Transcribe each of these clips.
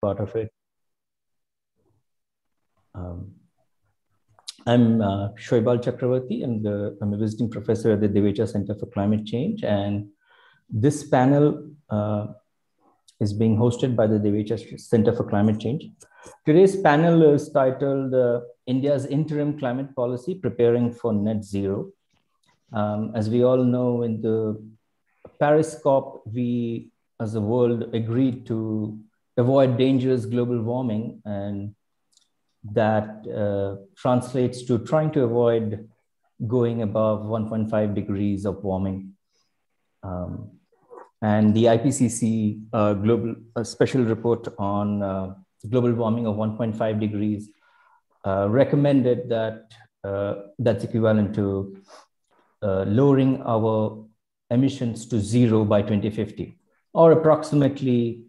part of it. Um, I'm uh, Shoibal Chakravarty. I'm, the, I'm a visiting professor at the Divecha Center for Climate Change. And this panel uh, is being hosted by the Divecha Center for Climate Change. Today's panel is titled uh, India's Interim Climate Policy Preparing for Net Zero. Um, as we all know, in the Paris COP, we as a world agreed to avoid dangerous global warming and that uh, translates to trying to avoid going above 1.5 degrees of warming. Um, and the IPCC uh, global special report on uh, global warming of 1.5 degrees uh, recommended that uh, that's equivalent to uh, lowering our emissions to zero by 2050, or approximately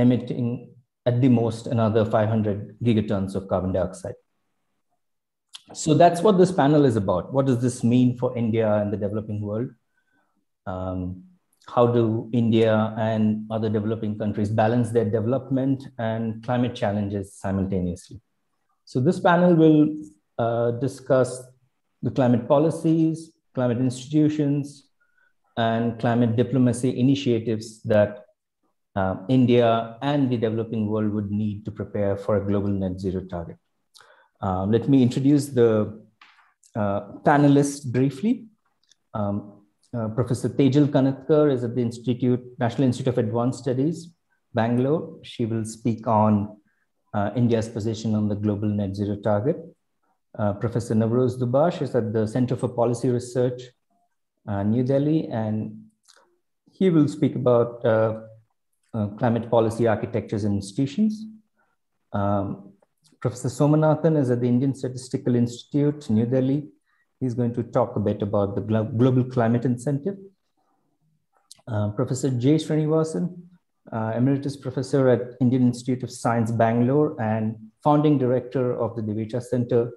emitting at the most another 500 gigatons of carbon dioxide. So that's what this panel is about. What does this mean for India and the developing world? Um, how do India and other developing countries balance their development and climate challenges simultaneously? So this panel will uh, discuss the climate policies, climate institutions, and climate diplomacy initiatives that uh, India and the developing world would need to prepare for a global net zero target. Uh, let me introduce the uh, panelists briefly. Um, uh, Professor Tejal Kanitkar is at the Institute, National Institute of Advanced Studies, Bangalore. She will speak on uh, India's position on the global net zero target. Uh, Professor Navroz Dubash is at the Center for Policy Research, New Delhi, and he will speak about uh, climate policy architectures and institutions. Um, Professor Somanathan is at the Indian Statistical Institute, New Delhi. He's going to talk a bit about the Glo Global Climate Incentive. Uh, Professor J. Srinivasan, uh, Emeritus Professor at Indian Institute of Science, Bangalore, and founding director of the Divecha Center,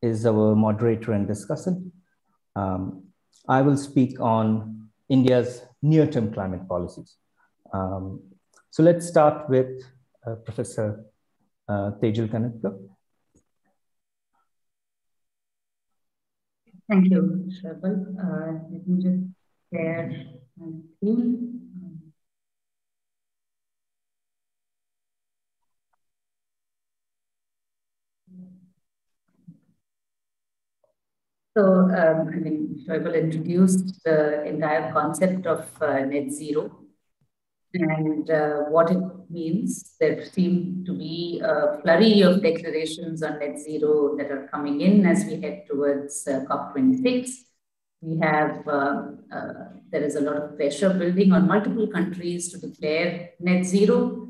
is our moderator and discussant. Um, I will speak on India's near-term climate policies. Um, so let's start with uh, Professor uh, Tejal. Thank you, Shoibal. Uh, let me just share my screen. So, um, I mean, Shoibal introduced the entire concept of uh, net zero and uh, what it means. There seem to be a flurry of declarations on net zero that are coming in as we head towards uh, COP26. We have, uh, uh, there is a lot of pressure building on multiple countries to declare net zero.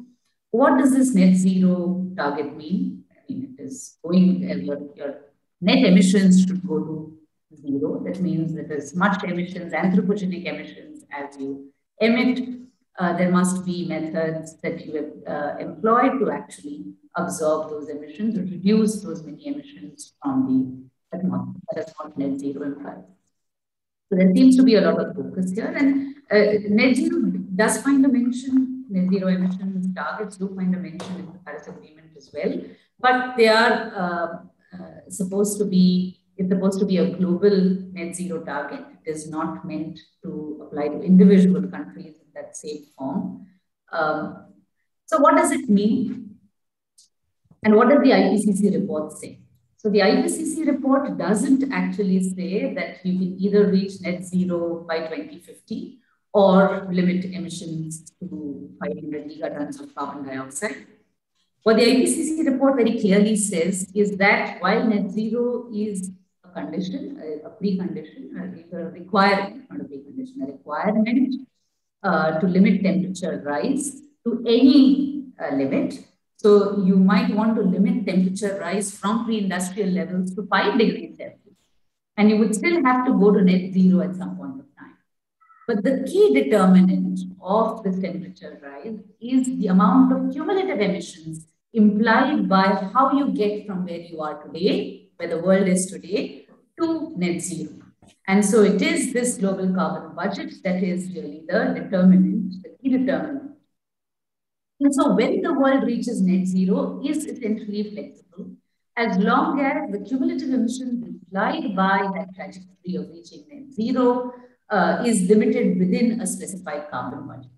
What does this net zero target mean? I mean, it is going, uh, your, your net emissions should go to zero. That means that as much emissions, anthropogenic emissions as you emit uh, there must be methods that you uh, employ to actually absorb those emissions or reduce those many emissions from the atmosphere. Net zero implies. So there seems to be a lot of focus here. And uh, net zero does find a mention, net zero emissions targets do find a mention in the Paris Agreement as well. But they are uh, uh, supposed to be it's supposed to be a global net zero target. It is not meant to apply to individual countries that same form. Um, so what does it mean? And what does the IPCC report say? So the IPCC report doesn't actually say that you can either reach net zero by 2050 or limit emissions to 500 gigatons of carbon dioxide. What the IPCC report very clearly says is that while net zero is a condition, a, precondition, a, a requirement, not a precondition, a requirement uh, to limit temperature rise to any uh, limit. So you might want to limit temperature rise from pre-industrial levels to 5 degrees Celsius. And you would still have to go to net zero at some point of time. But the key determinant of this temperature rise is the amount of cumulative emissions implied by how you get from where you are today, where the world is today, to net zero. And so it is this global carbon budget that is really the determinant, the key determinant And so when the world reaches net zero is essentially flexible as long as the cumulative emissions implied by that trajectory of reaching net zero uh, is limited within a specified carbon budget.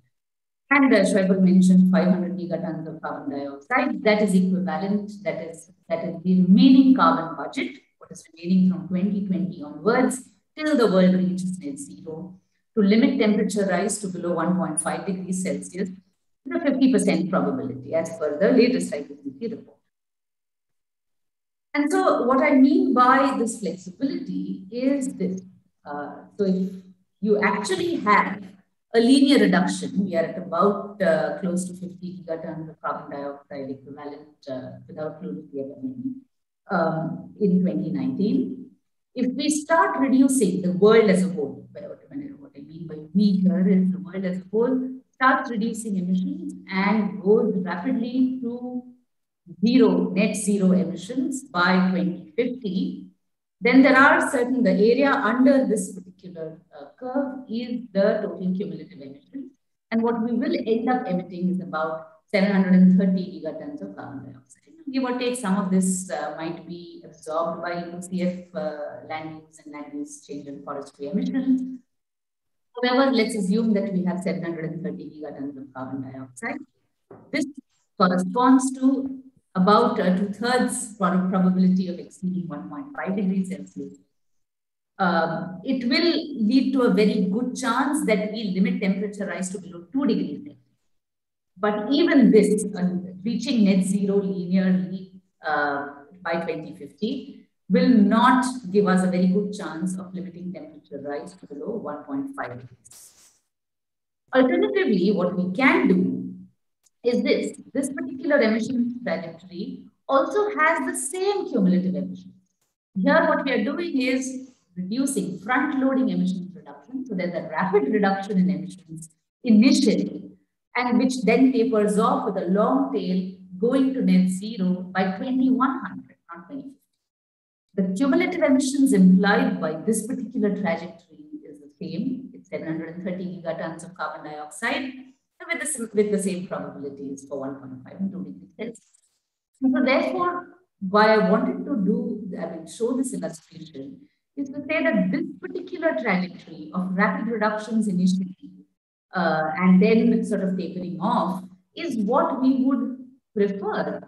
And uh, Shoaib mentioned 500 gigatons of carbon dioxide. That is equivalent, that is, that is the remaining carbon budget, what is remaining from 2020 onwards till the world reaches net zero to limit temperature rise to below 1.5 degrees Celsius with a 50% probability as per the latest IPCC report. And so what I mean by this flexibility is this. Uh, so if you actually have a linear reduction, we are at about uh, close to 50 gigatons of carbon dioxide equivalent uh, without fluorofluorocarbon um, in 2019. If we start reducing the world as a whole, what I mean by we here is the world as a whole, starts reducing emissions and goes rapidly to zero, net zero emissions by 2050, then there are certain, the area under this particular uh, curve is the total cumulative emissions. And what we will end up emitting is about 730 gigatons of carbon dioxide. Give or take, some of this uh, might be absorbed by UCF uh, land use and land use change and forestry emissions. However, let's assume that we have 730 gigatons of carbon dioxide. This corresponds to about uh, two-thirds probability of exceeding 1.5 degrees Celsius. Um, it will lead to a very good chance that we limit temperature rise to below 2 degrees Celsius. But even this, uh, reaching net zero linearly uh, by 2050, will not give us a very good chance of limiting temperature rise to below 1.5 degrees. Alternatively, what we can do is this. This particular emission trajectory also has the same cumulative emissions. Here, what we are doing is reducing front-loading emissions reduction. So there's a rapid reduction in emissions initially, and which then tapers off with a long tail going to net zero by 2100, not 2050. The cumulative emissions implied by this particular trajectory is the same. It's 730 gigatons of carbon dioxide with the, with the same probabilities for 1.5 and 2 degrees Celsius. So therefore, why I wanted to do, I mean, show this illustration is to say that this particular trajectory of rapid reductions initially uh, and then sort of tapering off is what we would prefer.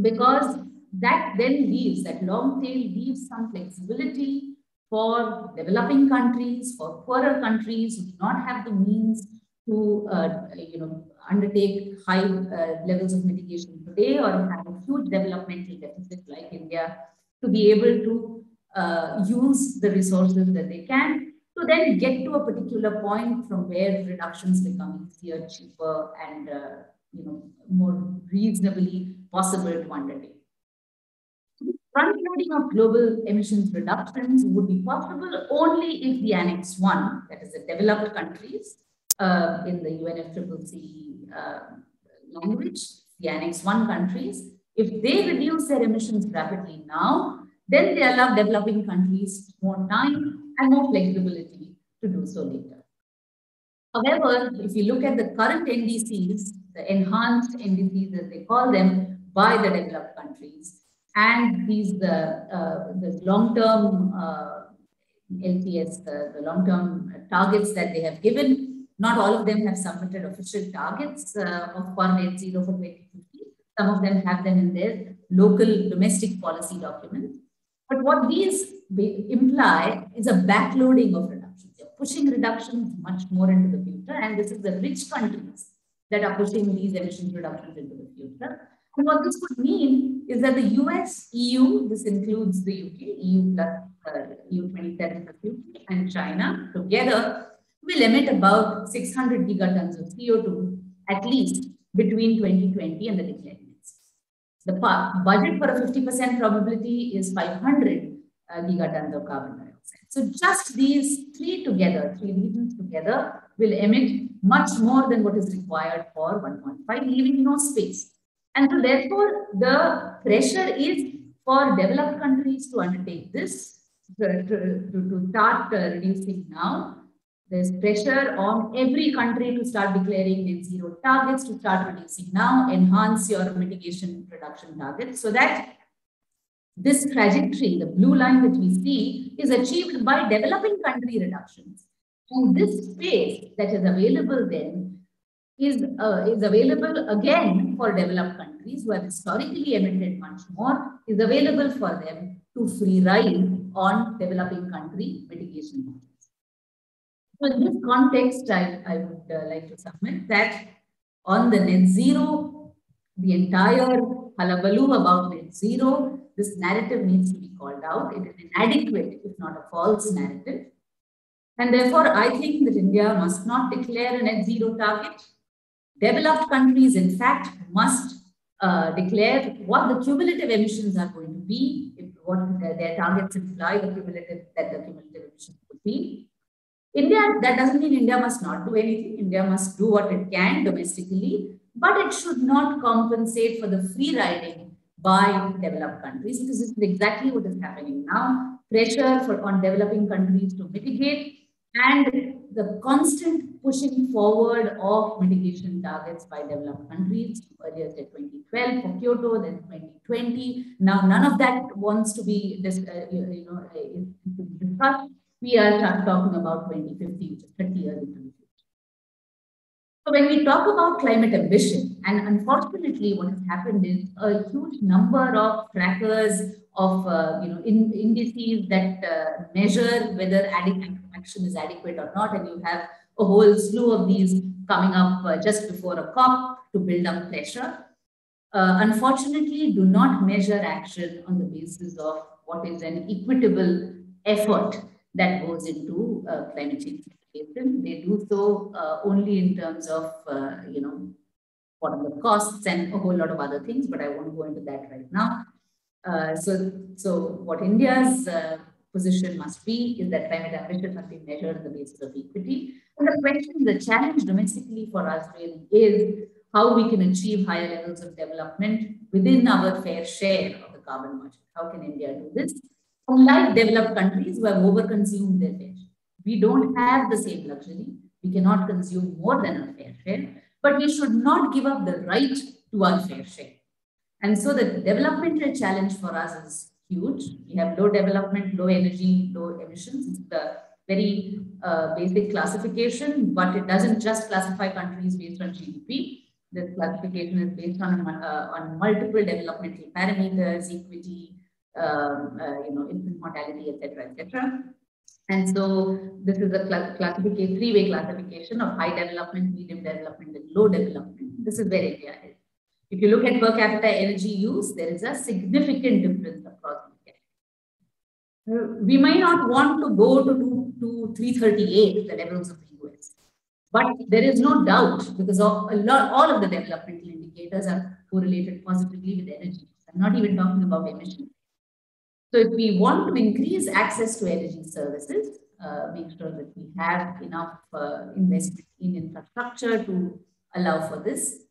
Because that then leaves, that long tail leaves some flexibility for developing countries, for poorer countries who do not have the means to uh, you know undertake high uh, levels of mitigation today or have a huge developmental deficit like India to be able to uh, use the resources that they can then get to a particular point from where reductions become easier, cheaper, and uh, you know more reasonably possible to undertake. Front-loading of global emissions reductions would be possible only if the Annex 1, that is the developed countries, uh, in the UNFCCC uh, language, the Annex 1 countries, if they reduce their emissions rapidly now, then they allow developing countries more time and more flexibility to do so later. However, if you look at the current NDCs, the enhanced NDCs as they call them, by the developed countries, and these the, uh, the long-term uh, LTS, the, the long-term targets that they have given, not all of them have submitted official targets uh, of core net zero for 2050. Some of them have them in their local domestic policy documents. But what these imply is a backloading of reductions. Pushing reductions much more into the future. And this is the rich countries that are pushing these emissions reductions into the future. And what this would mean is that the US, EU, this includes the UK, EU plus uh, EU 27 and China together will emit about 600 gigatons of CO2 at least between 2020 and the declared The budget for a 50% probability is 500 uh, gigatons of carbon. So just these three together, three regions together, will emit much more than what is required for 1.5, leaving no space. And so therefore, the pressure is for developed countries to undertake this, to, to, to start uh, reducing now, there's pressure on every country to start declaring net zero targets, to start reducing now, enhance your mitigation reduction targets so that this trajectory, the blue line that we see, is achieved by developing country reductions. And this space that is available then is, uh, is available again for developed countries who have historically emitted much more, is available for them to free ride on developing country mitigation So in this context, I, I would uh, like to submit that on the net zero, the entire hullabaloo about net zero, this narrative needs to be called out. It is inadequate, if not a false narrative. And therefore, I think that India must not declare a net zero target. Developed countries, in fact, must uh, declare what the cumulative emissions are going to be, if what their, their targets imply the cumulative that the cumulative emissions would be. India, that doesn't mean India must not do anything. India must do what it can domestically, but it should not compensate for the free riding by developed countries because this is exactly what is happening now. Pressure for, on developing countries to mitigate and the constant pushing forward of mitigation targets by developed countries. Earlier said 2012 for Kyoto, then 2020. Now none of that wants to be uh, you know uh, discussed. We are talking about 2050, which is 30 years into. So when we talk about climate ambition, and unfortunately, what has happened is a huge number of trackers of uh, you know in, indices that uh, measure whether action is adequate or not, and you have a whole slew of these coming up uh, just before a COP to build up pressure. Uh, unfortunately, do not measure action on the basis of what is an equitable effort that goes into uh, climate change mitigation. They do so uh, only in terms of you know what are the costs and a whole lot of other things, but I won't go into that right now. Uh, so, so what India's uh, position must be is that climate ambition must be measured on the basis of equity. And the question, the challenge domestically for us really is how we can achieve higher levels of development within our fair share of the carbon market. How can India do this? Unlike developed countries who have overconsumed their fair. We don't have the same luxury. We cannot consume more than our fair share, but we should not give up the right to our fair share. And so the developmental challenge for us is huge. We have low development, low energy, low emissions. It's the very uh, basic classification, but it doesn't just classify countries based on GDP. This classification is based on, uh, on multiple developmental parameters, equity, um, uh, you know, infant mortality, etc., etc. And so this is a classification, three-way classification of high development, medium development, and low development. This is where India is. If you look at per capita energy use, there is a significant difference across the uh, We might not want to go to, to, to 338, the levels of the US. But there is no doubt because of a lot, all of the developmental indicators are correlated positively with energy. I'm not even talking about emissions. So if we want to increase access to energy services, uh, make sure that we have enough uh, investment in infrastructure to allow for this,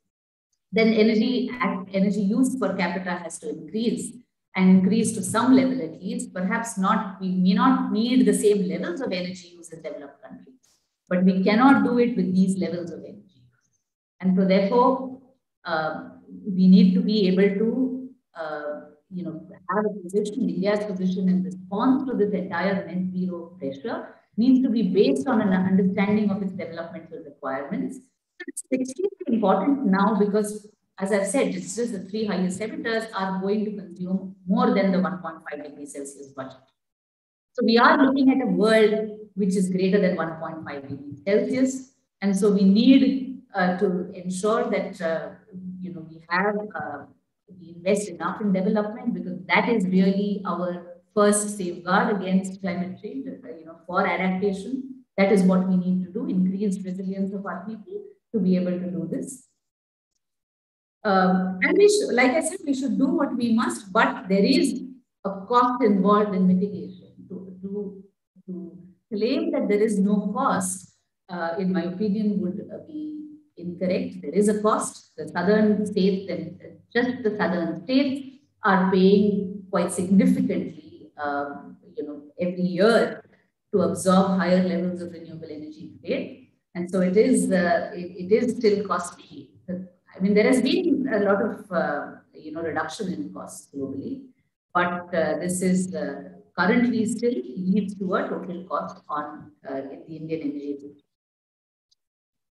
then energy, energy use per capita has to increase and increase to some level at least. Perhaps not, we may not need the same levels of energy use as developed countries, but we cannot do it with these levels of energy. And so therefore, uh, we need to be able to, uh, you know, have a position, India's position in response to this entire net zero pressure needs to be based on an understanding of its developmental requirements it's extremely important now because, as I've said, it's just the three highest emitters are going to consume more than the 1.5 degrees Celsius budget. So we are looking at a world which is greater than 1.5 degrees Celsius. And so we need uh, to ensure that, uh, you know, we have, uh, we invest enough in development because that is really our first safeguard against climate change, uh, you know, for adaptation. That is what we need to do, increase resilience of our people to be able to do this. Um, and we should, like I said, we should do what we must, but there is a cost involved in mitigation. To, to, to claim that there is no cost, uh, in my opinion, would uh, be incorrect. There is a cost. The southern states, and just the southern states, are paying quite significantly, um, you know, every year to absorb higher levels of renewable energy today. And so it is, uh, it, it is still costly. I mean, there has been a lot of, uh, you know, reduction in costs globally, but uh, this is uh, currently still leads to a total cost on uh, the Indian energy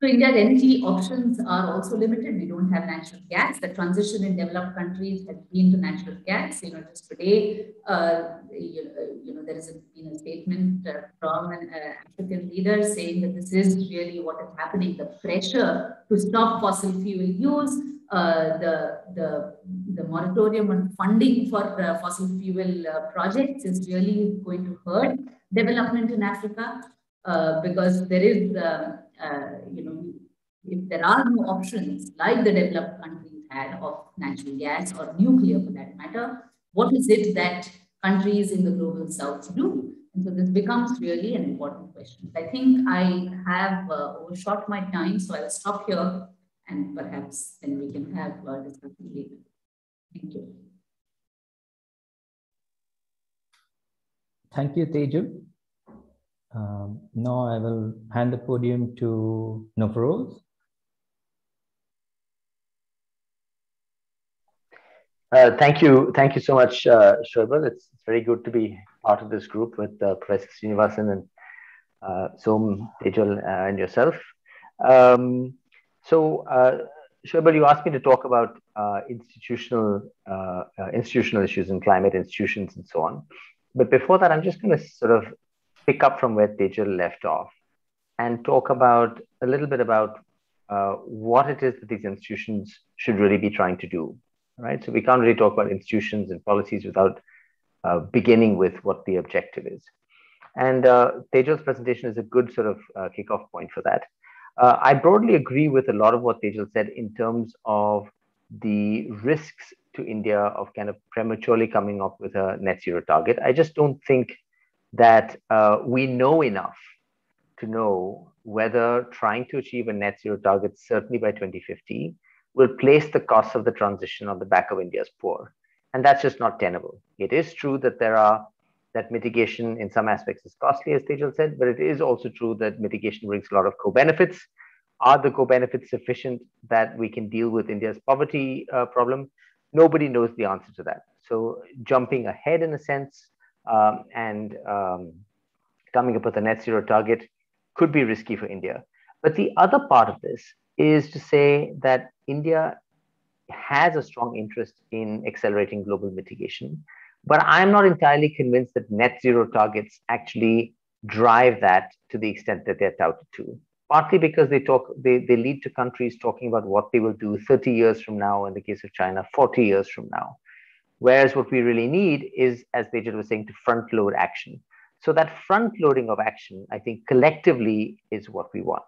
so India's energy options are also limited. We don't have natural gas. The transition in developed countries has been to natural gas. You know, just today, uh, you, you, know, there been a statement uh, from an uh, African leader saying that this is really what is happening. The pressure to stop fossil fuel use, uh, the, the, the moratorium on funding for uh, fossil fuel uh, projects is really going to hurt development in Africa because there is you know, if there are no options like the developed countries had of natural gas or nuclear for that matter, what is it that countries in the global south do? And so this becomes really an important question. I think I have uh, overshot my time, so I'll stop here and perhaps then we can have a discussion later. Thank you. Thank you, Teju. Um, now I will hand the podium to Navroz. Uh, thank you. Thank you so much, uh. It's, it's, very good to be part of this group with uh, Professor Srinivasan and uh, Som, uh, and yourself. Um, so, uh, you asked me to talk about uh, institutional institutional issues in climate institutions and so on. But before that, I'm just going to sort of pick up from where Tejal left off and talk about a little bit about uh, what it is that these institutions should really be trying to do. Right. So we can't really talk about institutions and policies without uh, beginning with what the objective is. And uh, Tejal's presentation is a good sort of uh, kickoff point for that. Uh, I broadly agree with a lot of what Tejal said in terms of the risks to India of kind of prematurely coming up with a net zero target. I just don't think that uh, we know enough to know whether trying to achieve a net zero target, certainly by 2050, will place the cost of the transition on the back of India's poor. And that's just not tenable. It is true that there are that mitigation in some aspects is costly, as Tejal said, but it is also true that mitigation brings a lot of co-benefits. Are the co-benefits sufficient that we can deal with India's poverty uh, problem? Nobody knows the answer to that. So jumping ahead in a sense um, and um, coming up with a net zero target could be risky for India. But the other part of this is to say that India has a strong interest in accelerating global mitigation. But I'm not entirely convinced that net zero targets actually drive that to the extent that they're touted to. Partly because they talk, they, they lead to countries talking about what they will do 30 years from now, in the case of China, 40 years from now. Whereas what we really need is, as Tejal was saying, to front load action. So that front loading of action, I think collectively is what we want.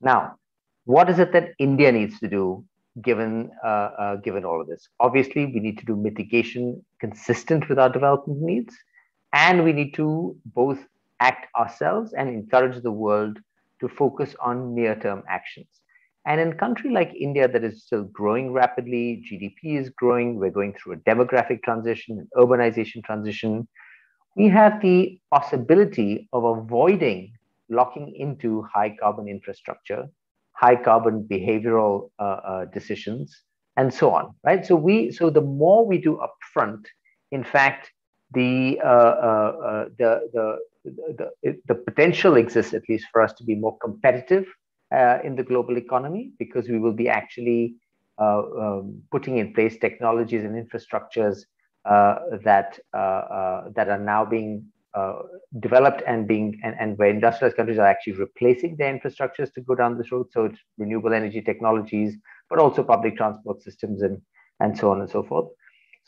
Now, what is it that India needs to do given, uh, uh, given all of this? Obviously, we need to do mitigation consistent with our development needs, and we need to both act ourselves and encourage the world to focus on near-term actions. And in a country like India that is still growing rapidly, GDP is growing, we're going through a demographic transition, an urbanization transition, we have the possibility of avoiding locking into high carbon infrastructure, high carbon behavioral uh, uh, decisions, and so on, right? So we, so the more we do upfront, in fact, the, uh, uh, uh the, the, the, the potential exists at least for us to be more competitive uh, in the global economy because we will be actually uh, um, putting in place technologies and infrastructures uh, that uh, uh, that are now being uh, developed and being and, and where industrialized countries are actually replacing their infrastructures to go down this road. So it's renewable energy technologies, but also public transport systems and and so on and so forth.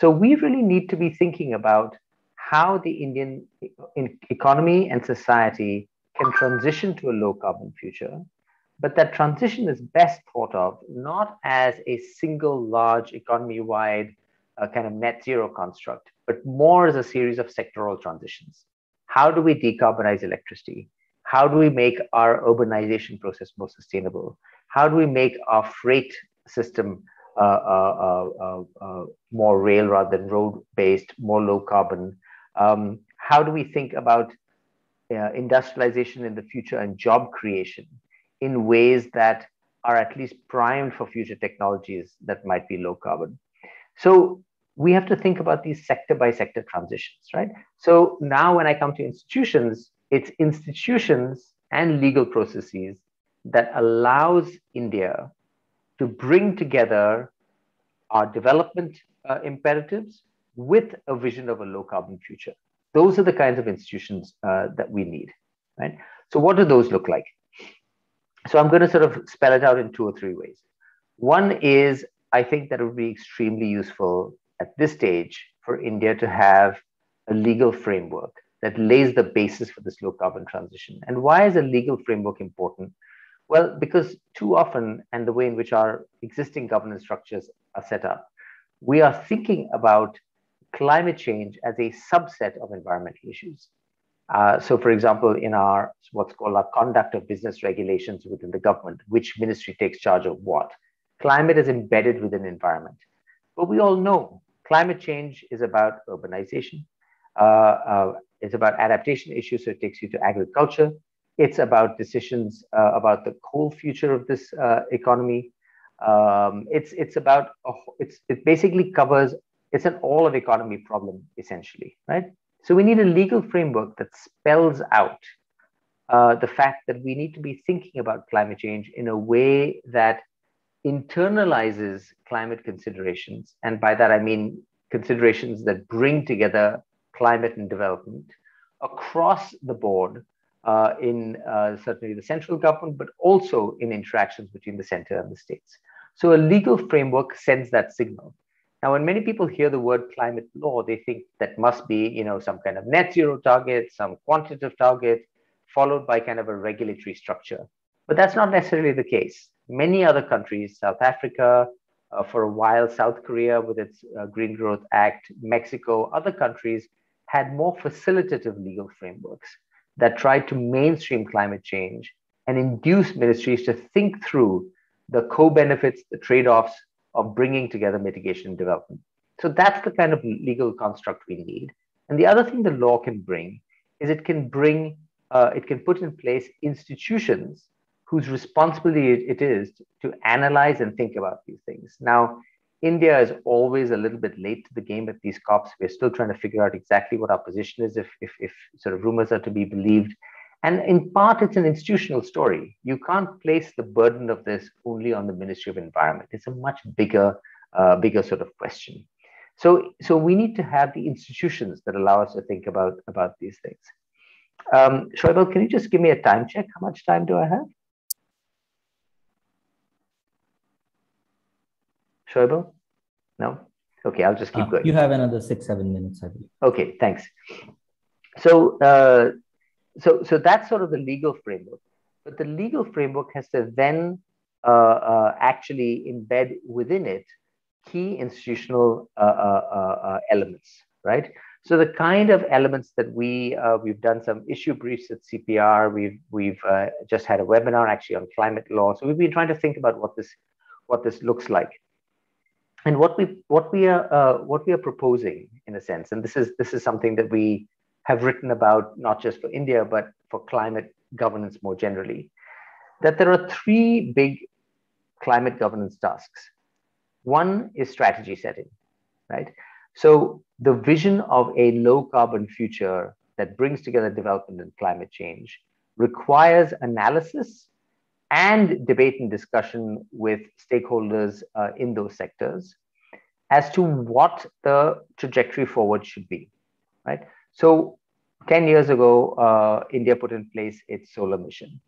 So we really need to be thinking about how the Indian economy and society can transition to a low carbon future but that transition is best thought of not as a single large economy wide uh, kind of net zero construct, but more as a series of sectoral transitions. How do we decarbonize electricity? How do we make our urbanization process more sustainable? How do we make our freight system uh, uh, uh, uh more rail rather than road based, more low carbon? Um, how do we think about uh, industrialization in the future and job creation in ways that are at least primed for future technologies that might be low carbon. So we have to think about these sector by sector transitions, right? So now when I come to institutions, it's institutions and legal processes that allows India to bring together our development uh, imperatives with a vision of a low carbon future. Those are the kinds of institutions uh, that we need, right? So what do those look like? So I'm going to sort of spell it out in two or three ways. One is I think that it would be extremely useful at this stage for India to have a legal framework that lays the basis for this low carbon transition. And why is a legal framework important? Well, because too often, and the way in which our existing governance structures are set up, we are thinking about climate change as a subset of environmental issues. Uh, so, for example, in our what's called our conduct of business regulations within the government, which ministry takes charge of what? Climate is embedded within environment. But we all know climate change is about urbanization. Uh, uh, it's about adaptation issues, so it takes you to agriculture. It's about decisions uh, about the coal future of this uh, economy. Um, it's it's about it's it basically covers it's an all of economy problem essentially, right? So we need a legal framework that spells out uh, the fact that we need to be thinking about climate change in a way that internalizes climate considerations. And by that, I mean considerations that bring together climate and development across the board uh, in uh, certainly the central government, but also in interactions between the center and the states. So a legal framework sends that signal. Now, when many people hear the word climate law, they think that must be, you know, some kind of net zero target, some quantitative target, followed by kind of a regulatory structure. But that's not necessarily the case. Many other countries, South Africa, uh, for a while, South Korea with its uh, Green Growth Act, Mexico, other countries had more facilitative legal frameworks that tried to mainstream climate change and induce ministries to think through the co benefits, the trade offs of bringing together mitigation and development. So that's the kind of legal construct we need. And the other thing the law can bring is it can bring, uh, it can put in place institutions whose responsibility it is to analyze and think about these things. Now, India is always a little bit late to the game at these COPs. We're still trying to figure out exactly what our position is if, if, if sort of rumors are to be believed. And in part, it's an institutional story. You can't place the burden of this only on the Ministry of Environment. It's a much bigger, uh, bigger sort of question. So, so we need to have the institutions that allow us to think about, about these things. Um, Shoaib, can you just give me a time check? How much time do I have? Shoaib? No? Okay, I'll just keep uh, going. You have another six, seven minutes, I believe. Okay, thanks. So, uh, so, so that's sort of the legal framework. But the legal framework has to then uh, uh, actually embed within it key institutional uh, uh, uh, elements, right? So the kind of elements that we we've done some issue briefs at CPR. We've we've just had a webinar actually on climate law. So we've been trying to think about what this what this looks like and what we what we are uh, what we are proposing in a sense and this is this is something that we have written about not just for India, but for climate governance more generally, that there are three big climate governance tasks. One is strategy setting, right? So the vision of a low carbon future that brings together development and climate change requires analysis and debate and discussion with stakeholders uh, in those sectors as to what the trajectory forward should be, right? So 10 years ago, uh, India put in place its solar mission.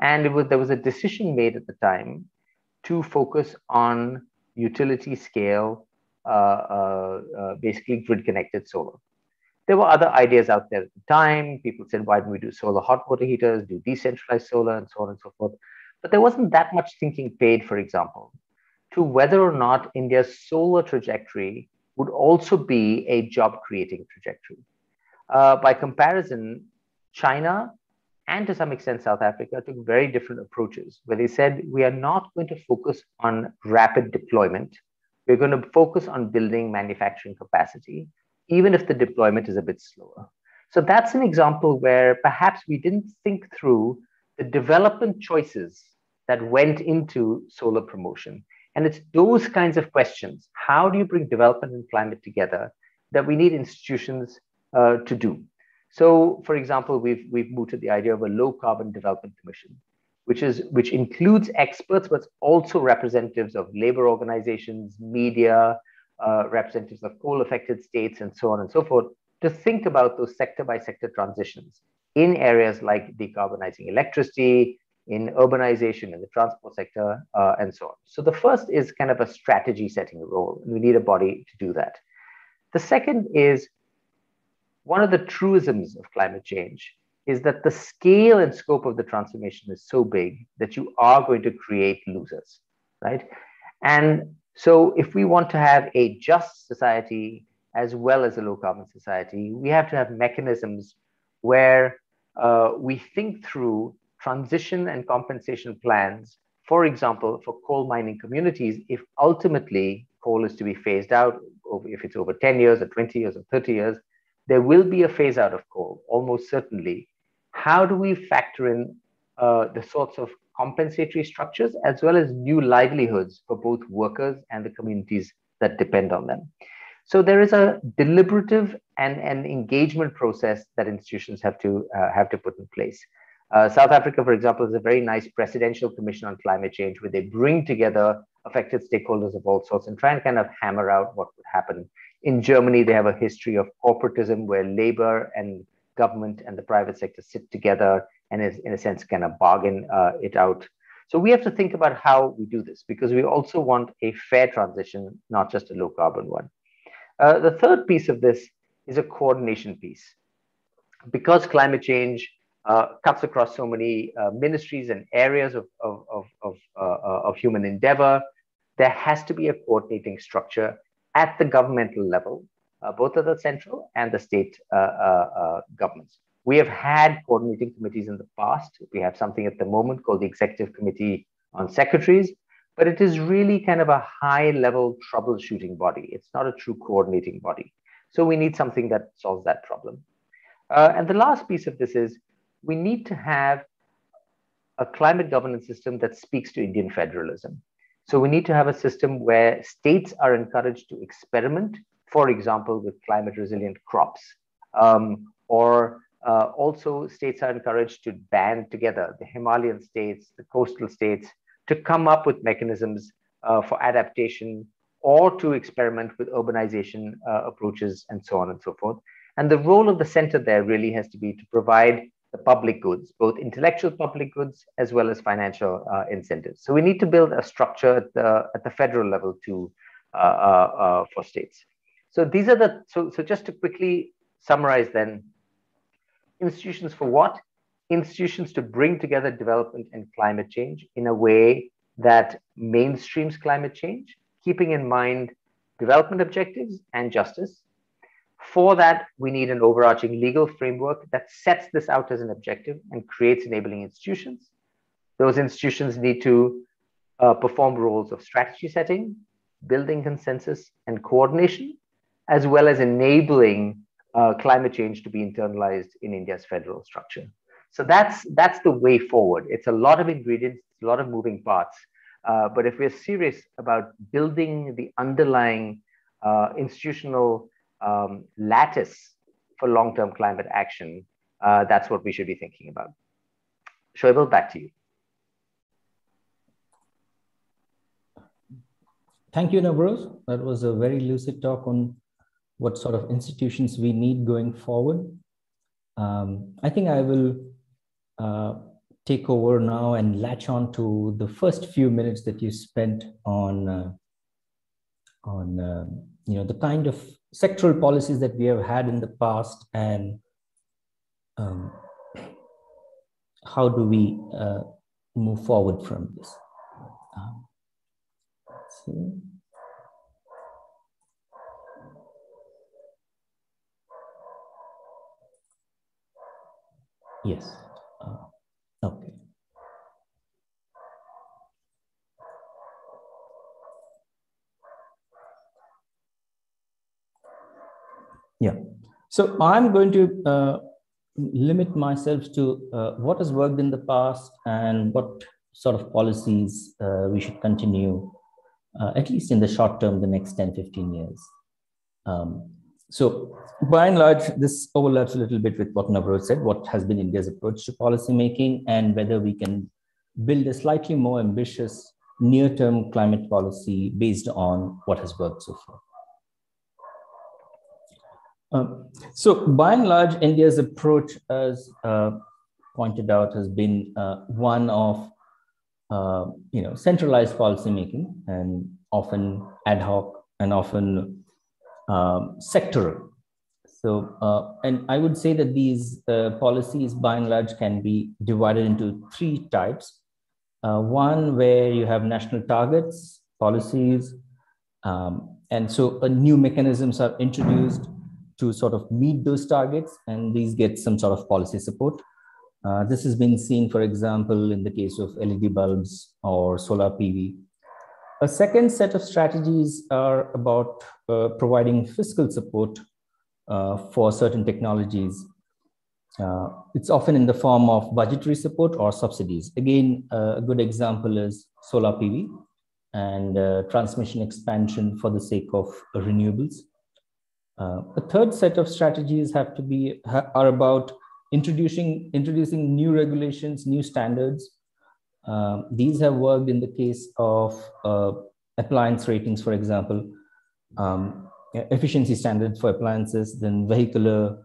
And was, there was a decision made at the time to focus on utility scale, uh, uh, uh basically grid connected solar. There were other ideas out there at the time. People said, why don't we do solar hot water heaters, do decentralized solar, and so on and so forth. But there wasn't that much thinking paid, for example, to whether or not India's solar trajectory would also be a job creating trajectory. Uh, by comparison, China and to some extent South Africa took very different approaches where they said, we are not going to focus on rapid deployment. We're going to focus on building manufacturing capacity, even if the deployment is a bit slower. So that's an example where perhaps we didn't think through the development choices that went into solar promotion. And it's those kinds of questions. How do you bring development and climate together that we need institutions uh, to do? So, for example, we've, we've to the idea of a low carbon development commission, which, is, which includes experts, but also representatives of labor organizations, media, uh, representatives of coal affected states, and so on and so forth, to think about those sector by sector transitions in areas like decarbonizing electricity, in urbanization in the transport sector, uh, and so on. So the first is kind of a strategy setting role. We need a body to do that. The second is one of the truisms of climate change is that the scale and scope of the transformation is so big that you are going to create losers, right? And so if we want to have a just society as well as a low carbon society, we have to have mechanisms where uh, we think through transition and compensation plans, for example, for coal mining communities, if ultimately coal is to be phased out, if it's over 10 years or 20 years or 30 years, there will be a phase out of coal, almost certainly. How do we factor in uh, the sorts of compensatory structures as well as new livelihoods for both workers and the communities that depend on them? So there is a deliberative and an engagement process that institutions have to uh, have to put in place. Uh, South Africa, for example, is a very nice presidential commission on climate change where they bring together affected stakeholders of all sorts and try and kind of hammer out what would happen. In Germany, they have a history of corporatism where labor and government and the private sector sit together and, is, in a sense, kind of bargain uh, it out. So we have to think about how we do this because we also want a fair transition, not just a low carbon one. Uh, the third piece of this is a coordination piece. Because climate change uh, cuts across so many uh, ministries and areas of, of, of, of, uh, uh, of human endeavor. There has to be a coordinating structure at the governmental level, uh, both at the central and the state uh, governments. We have had coordinating committees in the past. We have something at the moment called the Executive Committee on Secretaries, but it is really kind of a high level troubleshooting body. It's not a true coordinating body. So we need something that solves that problem. Uh, and the last piece of this is we need to have a climate governance system that speaks to Indian federalism. So we need to have a system where states are encouraged to experiment, for example, with climate resilient crops. Um, or uh, also states are encouraged to band together the Himalayan states, the coastal states, to come up with mechanisms uh, for adaptation or to experiment with urbanization uh, approaches and so on and so forth. And the role of the center there really has to be to provide the public goods, both intellectual public goods as well as financial uh, incentives. So we need to build a structure at the, at the federal level too uh, uh, uh, for states. So these are the, so, so just to quickly summarize then, institutions for what? Institutions to bring together development and climate change in a way that mainstreams climate change, keeping in mind development objectives and justice, for that, we need an overarching legal framework that sets this out as an objective and creates enabling institutions. Those institutions need to uh, perform roles of strategy setting, building consensus and coordination, as well as enabling uh, climate change to be internalized in India's federal structure. So that's that's the way forward. It's a lot of ingredients, a lot of moving parts. Uh, but if we're serious about building the underlying uh, institutional um, lattice for long-term climate action, uh, that's what we should be thinking about. Shoaib, back to you. Thank you, Navroz. That was a very lucid talk on what sort of institutions we need going forward. Um, I think I will uh, take over now and latch on to the first few minutes that you spent on uh, on uh, you know the kind of sectoral policies that we have had in the past and um, how do we uh, move forward from this? Um. Yes. Uh, okay. Yeah. So I'm going to uh, limit myself to uh, what has worked in the past and what sort of policies uh, we should continue, uh, at least in the short term, the next 10, 15 years. Um, so by and large, this overlaps a little bit with what Navroz said, what has been India's approach to policy making and whether we can build a slightly more ambitious near-term climate policy based on what has worked so far. Um, so by and large, India's approach, as uh, pointed out, has been uh, one of uh, you know centralized policy making and often ad hoc and often um, sectoral. So, uh, and I would say that these uh, policies, by and large, can be divided into three types. Uh, one where you have national targets, policies, um, and so new mechanisms are introduced to sort of meet those targets, and these get some sort of policy support. Uh, this has been seen, for example, in the case of LED bulbs or solar PV. A second set of strategies are about uh, providing fiscal support uh, for certain technologies. Uh, it's often in the form of budgetary support or subsidies. Again, uh, a good example is solar PV and uh, transmission expansion for the sake of renewables. Uh, a third set of strategies have to be are about introducing introducing new regulations, new standards. Um, these have worked in the case of uh, appliance ratings, for example, um, efficiency standards for appliances, then vehicular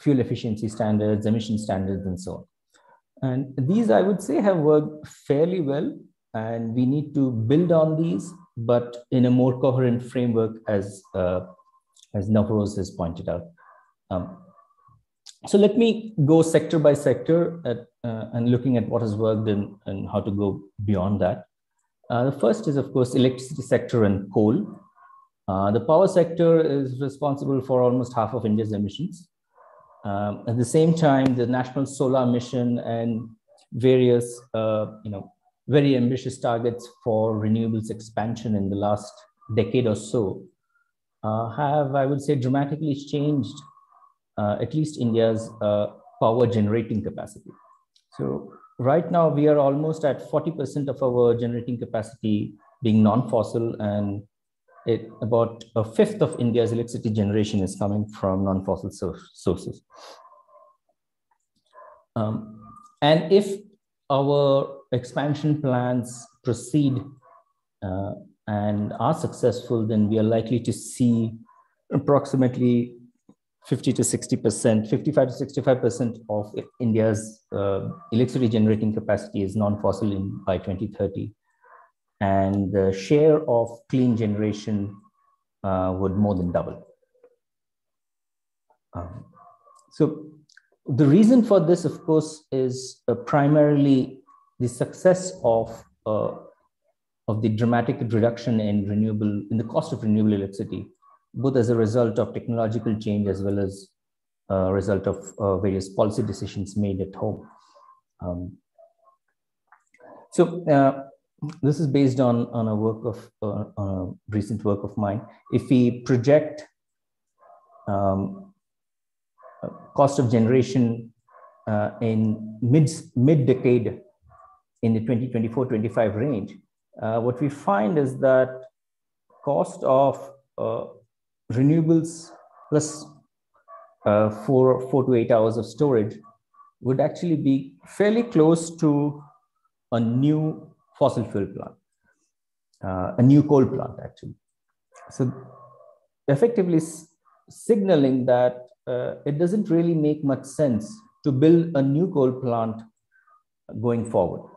fuel efficiency standards, emission standards, and so on. And these, I would say, have worked fairly well, and we need to build on these, but in a more coherent framework, as uh, as Navroz has pointed out. Um, so let me go sector by sector at, uh, and looking at what has worked and, and how to go beyond that. Uh, the first is, of course, electricity sector and coal. Uh, the power sector is responsible for almost half of India's emissions. Um, at the same time, the National Solar Mission and various, uh, you know, very ambitious targets for renewables expansion in the last decade or so have, I would say, dramatically changed uh, at least India's uh, power generating capacity. So right now we are almost at 40% of our generating capacity being non-fossil and it, about a fifth of India's electricity generation is coming from non-fossil sources. Um, and if our expansion plans proceed uh, and are successful, then we are likely to see approximately 50 to 60%, 55 to 65% of India's uh, electricity generating capacity is non-fossil in by 2030. And the share of clean generation uh, would more than double. Um, so the reason for this, of course, is uh, primarily the success of, uh, of the dramatic reduction in renewable, in the cost of renewable electricity both as a result of technological change as well as a result of uh, various policy decisions made at home. Um, so uh, this is based on, on a work of, uh, a recent work of mine. If we project um, cost of generation uh, in mid, mid decade in the 2024-25 range, uh, what we find is that cost of uh, renewables plus uh, four, four to eight hours of storage would actually be fairly close to a new fossil fuel plant, uh, a new coal plant, actually. So, effectively signaling that uh, it doesn't really make much sense to build a new coal plant going forward.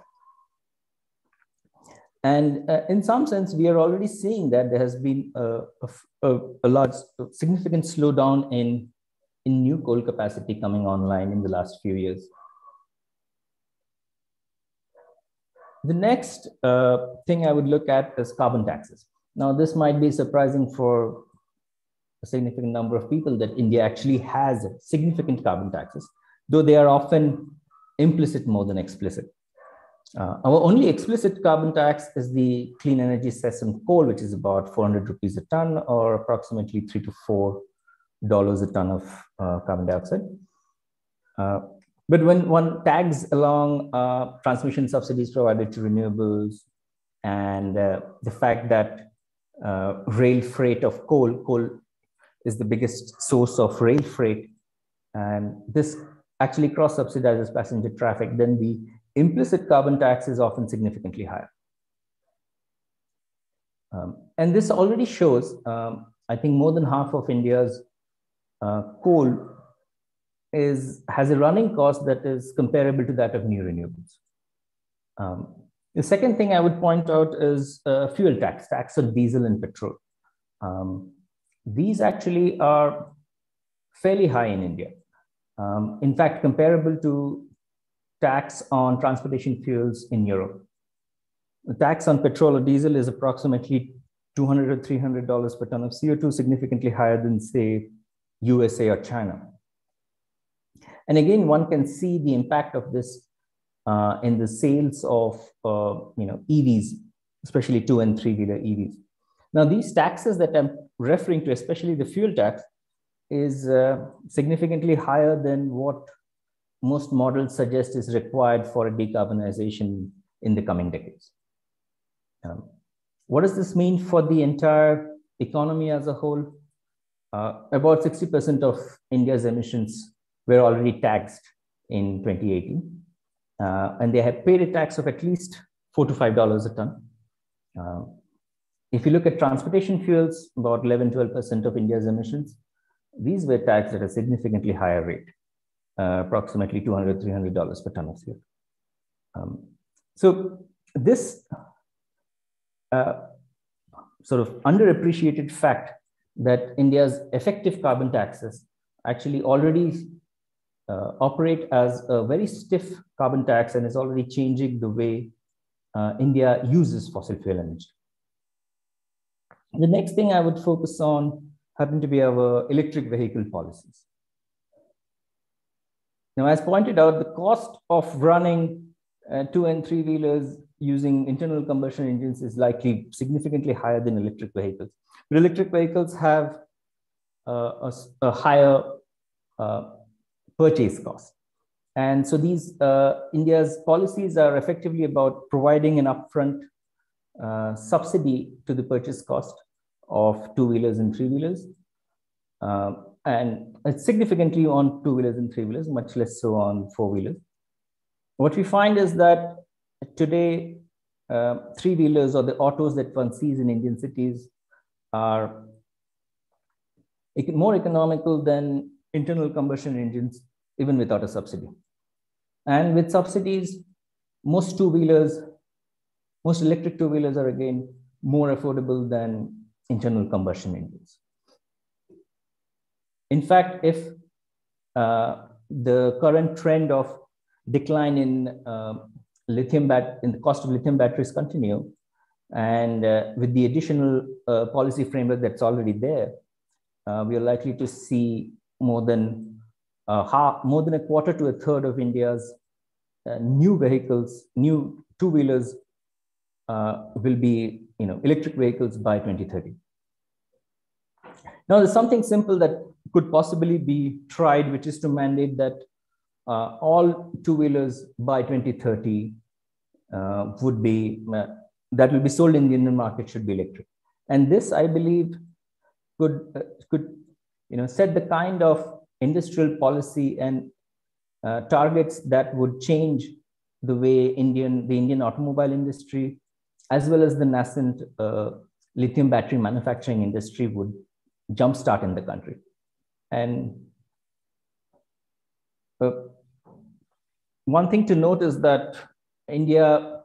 And uh, in some sense, we are already seeing that there has been a, a, a large, significant slowdown in, in new coal capacity coming online in the last few years. The next uh, thing I would look at is carbon taxes. Now, this might be surprising for a significant number of people that India actually has significant carbon taxes, though they are often implicit more than explicit. Uh, our only explicit carbon tax is the clean energy cess on coal, which is about 400 rupees a ton or approximately three to four dollars a ton of uh, carbon dioxide. Uh, but when one tags along uh, transmission subsidies provided to renewables and uh, the fact that uh, rail freight of coal, coal is the biggest source of rail freight, and this actually cross subsidizes passenger traffic, then the implicit carbon tax is often significantly higher. Um, and this already shows, um, I think more than half of India's uh, coal is, has a running cost that is comparable to that of new renewables. Um, the second thing I would point out is uh, fuel tax, tax on diesel and petrol. Um, these actually are fairly high in India. Um, in fact, comparable to tax on transportation fuels in Europe. The tax on petrol or diesel is approximately 200 or 300 dollars per ton of CO2, significantly higher than say USA or China. And again, one can see the impact of this uh, in the sales of uh, you know EVs, especially two and three wheeler EVs. Now, these taxes that I'm referring to, especially the fuel tax, is uh, significantly higher than what most models suggest is required for a decarbonization in the coming decades. Um, what does this mean for the entire economy as a whole? Uh, about 60% of India's emissions were already taxed in 2018. Uh, and they have paid a tax of at least four to five dollars a ton. Uh, if you look at transportation fuels, about 11, 12% of India's emissions, these were taxed at a significantly higher rate, uh, approximately 200, 300 dollars per ton of fuel. Um, so this uh, sort of underappreciated fact that India's effective carbon taxes actually already uh, operate as a very stiff carbon tax and is already changing the way uh, India uses fossil fuel energy. The next thing I would focus on happen to be our electric vehicle policies. Now, as pointed out, the cost of running uh, two and three wheelers using internal combustion engines is likely significantly higher than electric vehicles. But electric vehicles have uh, a, a, higher uh, purchase cost. And so these uh, India's policies are effectively about providing an upfront uh, subsidy to the purchase cost of two wheelers and three wheelers. And significantly on two wheelers and three wheelers, much less so on four wheelers. What we find is that today, uh, three wheelers or the autos that one sees in Indian cities are more economical than internal combustion engines, even without a subsidy. And with subsidies, most two wheelers, most electric two wheelers are again more affordable than internal combustion engines. In fact, if uh, the current trend of decline in uh, lithium bat in the cost of lithium batteries continue, and uh, with the additional uh, policy framework that's already there, uh, we are likely to see more than uh, half, more than a quarter to a third of India's new vehicles, new two-wheelers will be you know, electric vehicles by 2030. Now, there's something simple that could possibly be tried, which is to mandate that uh, all two-wheelers by 2030 uh, would be, uh, that will be sold in the Indian market should be electric. And this, I believe, could, uh, could you know, set the kind of industrial policy and uh, targets that would change the way Indian, the Indian automobile industry, as well as the nascent uh, lithium battery manufacturing industry would jumpstart in the country. And uh, one thing to note is that India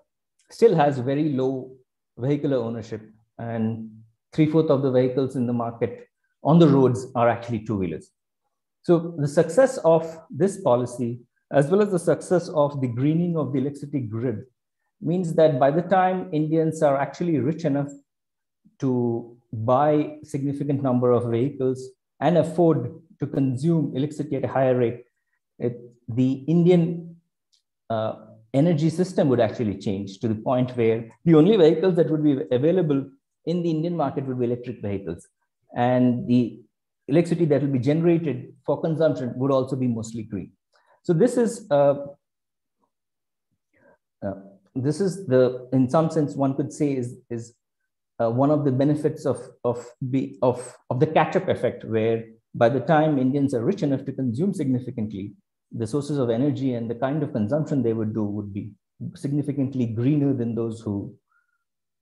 still has very low vehicular ownership, and three fourths of the vehicles in the market on the roads are actually two wheelers. So, the success of this policy, as well as the success of the greening of the electricity grid, means that by the time Indians are actually rich enough to buy significant number of vehicles and afford to consume electricity at a higher rate, it, the Indian uh, energy system would actually change to the point where the only vehicles that would be available in the Indian market would be electric vehicles. And the electricity that will be generated for consumption would also be mostly green. So this is uh, uh, this is the in some sense one could say is is uh, one of the benefits of of be of of the catch-up effect where by the time Indians are rich enough to consume significantly, the sources of energy and the kind of consumption they would do would be significantly greener than those who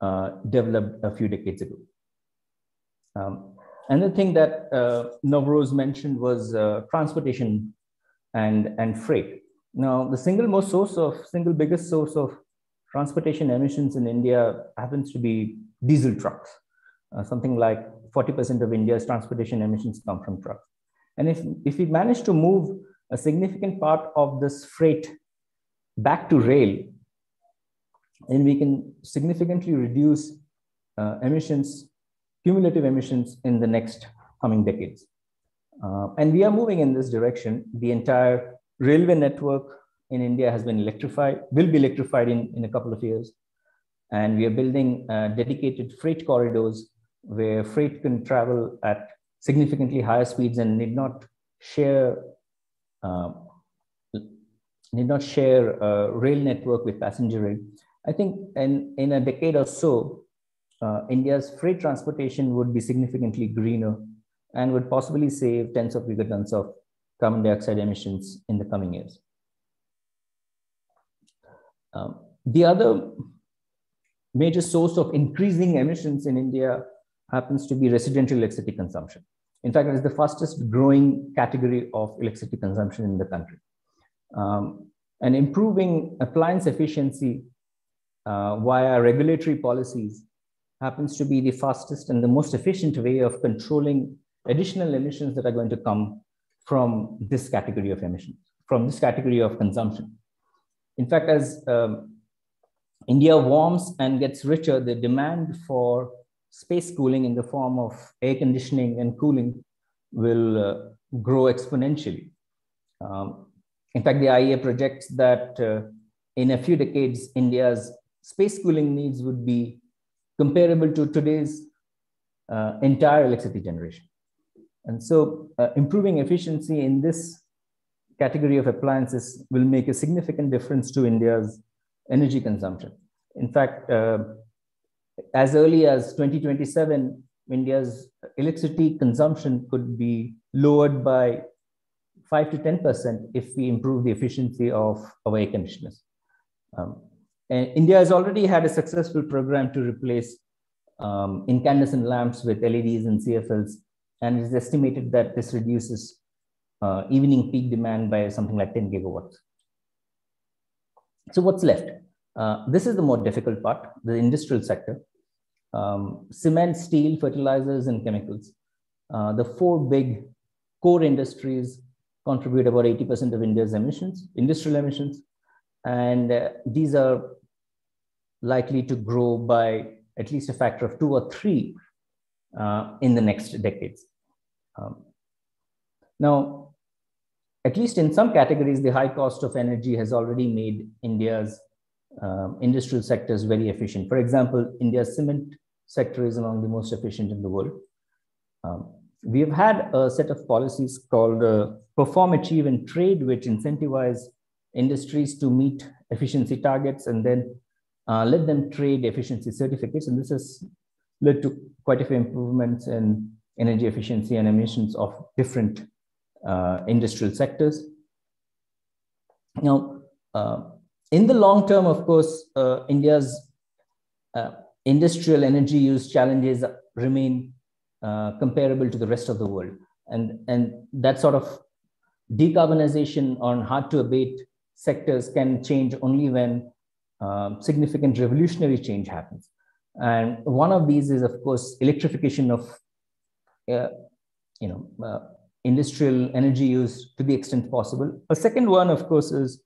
uh, developed a few decades ago. Um, another thing that uh, Navroz mentioned was uh, transportation and, and freight. Now, the single most source of, single biggest source of transportation emissions in India happens to be diesel trucks. Uh, something like 40% of India's transportation emissions come from trucks. And if, if we manage to move a significant part of this freight back to rail, then we can significantly reduce uh, emissions, cumulative emissions in the next coming decades. Uh, and we are moving in this direction. The entire railway network in India has been electrified, will be electrified in, in a couple of years. And we are building uh, dedicated freight corridors where freight can travel at significantly higher speeds and need not share uh, need not share a rail network with passenger rail. I think in, in a decade or so, uh, India's freight transportation would be significantly greener and would possibly save tens of gigatons of carbon dioxide emissions in the coming years. Um, the other major source of increasing emissions in India happens to be residential electricity consumption. In fact, it is the fastest growing category of electricity consumption in the country. Um, and improving appliance efficiency uh, via regulatory policies happens to be the fastest and the most efficient way of controlling additional emissions that are going to come from this category of emissions, from this category of consumption. In fact, as um, India warms and gets richer, the demand for space cooling in the form of air conditioning and cooling will uh, grow exponentially. Um, in fact, the IEA projects that uh, in a few decades, India's space cooling needs would be comparable to today's uh, entire electricity generation. And so uh, improving efficiency in this category of appliances will make a significant difference to India's energy consumption. In fact, uh, as early as 2027, India's electricity consumption could be lowered by 5 to 10% if we improve the efficiency of our air conditioners. Um, and India has already had a successful program to replace um, incandescent lamps with LEDs and CFLs, and it is estimated that this reduces uh, evening peak demand by something like 10 gigawatts. So what's left? Uh, this is the more difficult part, the industrial sector. Um, cement, steel, fertilizers, and chemicals. Uh, the four big core industries contribute about 80% of India's emissions, industrial emissions. And uh, these are likely to grow by at least a factor of two or three uh, in the next decades. Um, now, at least in some categories, the high cost of energy has already made India's um, industrial sectors very efficient. For example, India's cement sector is among the most efficient in the world. Um, we have had a set of policies called uh, Perform, Achieve, and Trade, which incentivize industries to meet efficiency targets and then uh, let them trade efficiency certificates. And this has led to quite a few improvements in energy efficiency and emissions of different uh, industrial sectors. Now, uh, in the long term, of course, uh, India's uh, industrial energy use challenges remain uh, comparable to the rest of the world. And, and that sort of decarbonization on hard to abate sectors can change only when uh, significant revolutionary change happens. And one of these is, of course, electrification of uh, you know, uh, industrial energy use to the extent possible. A second one, of course, is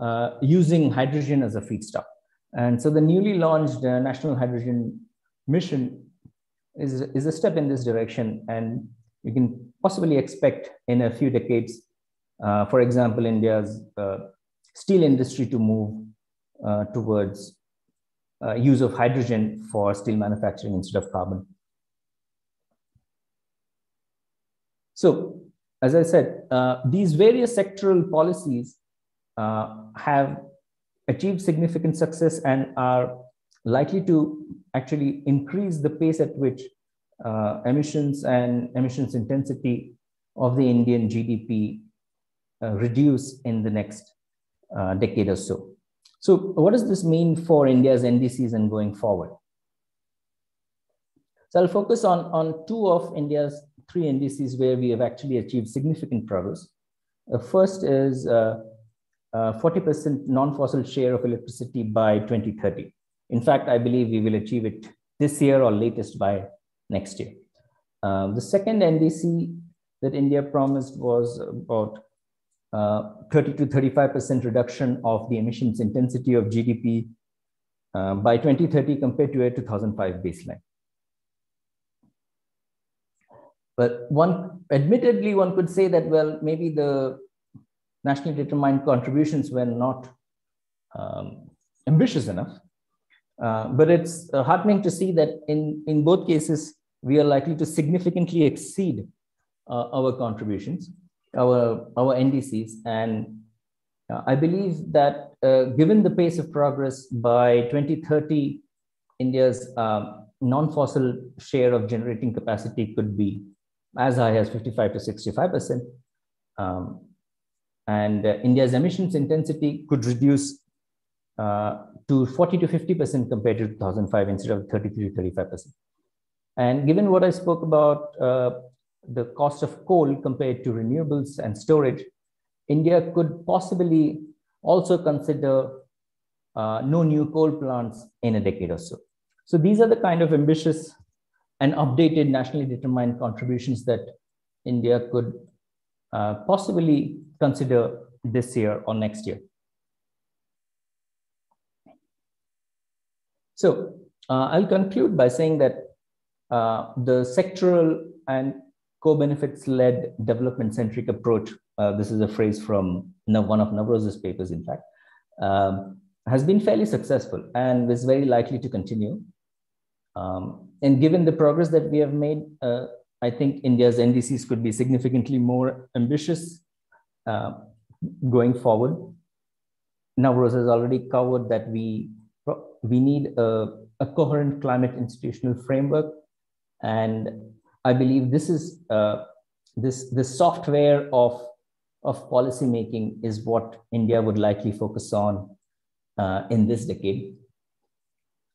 uh, using hydrogen as a feedstock. And so the newly launched uh, National Hydrogen Mission is, is a step in this direction. And you can possibly expect in a few decades, uh, for example, India's uh, steel industry to move uh, towards uh, use of hydrogen for steel manufacturing instead of carbon. So, as I said, these various sectoral policies have achieved significant success and are likely to actually increase the pace at which uh, emissions and emissions intensity of the Indian GDP uh, reduce in the next uh, decade or so. So what does this mean for India's NDCs and going forward? So I'll focus on, on two of India's three NDCs where we have actually achieved significant progress. The first is 40% uh, non-fossil share of electricity by 2030. In fact, I believe we will achieve it this year or latest by next year. Um, the second NDC that India promised was about uh, 30 to 35% reduction of the emissions intensity of GDP uh, by 2030 compared to a 2005 baseline. But one, admittedly, one could say that, well, maybe the nationally determined contributions were not um, ambitious enough. Uh, but it's uh, heartening to see that in, in both cases, we are likely to significantly exceed uh, our contributions, our, our NDCs. And uh, I believe that uh, given the pace of progress by 2030, India's um, non-fossil share of generating capacity could be as high as 55 to 65%. Um, and India's emissions intensity could reduce uh, to 40 to 50% compared to 2005 instead of 33 to 35%. And given what I spoke about uh, the cost of coal compared to renewables and storage, India could possibly also consider uh, no new coal plants in a decade or so. So these are the kind of ambitious and updated nationally determined contributions that India could uh, possibly consider this year or next year. So uh, I'll conclude by saying that uh, the sectoral and co-benefits led development centric approach, uh, this is a phrase from one of Navroz's papers, in fact, um, has been fairly successful and is very likely to continue. Um, and given the progress that we have made, uh, I think India's NDCs could be significantly more ambitious uh, going forward. Navroz has already covered that we we need a, a coherent climate institutional framework. And I believe this is uh, this, this software of, of policy making is what India would likely focus on uh, in this decade.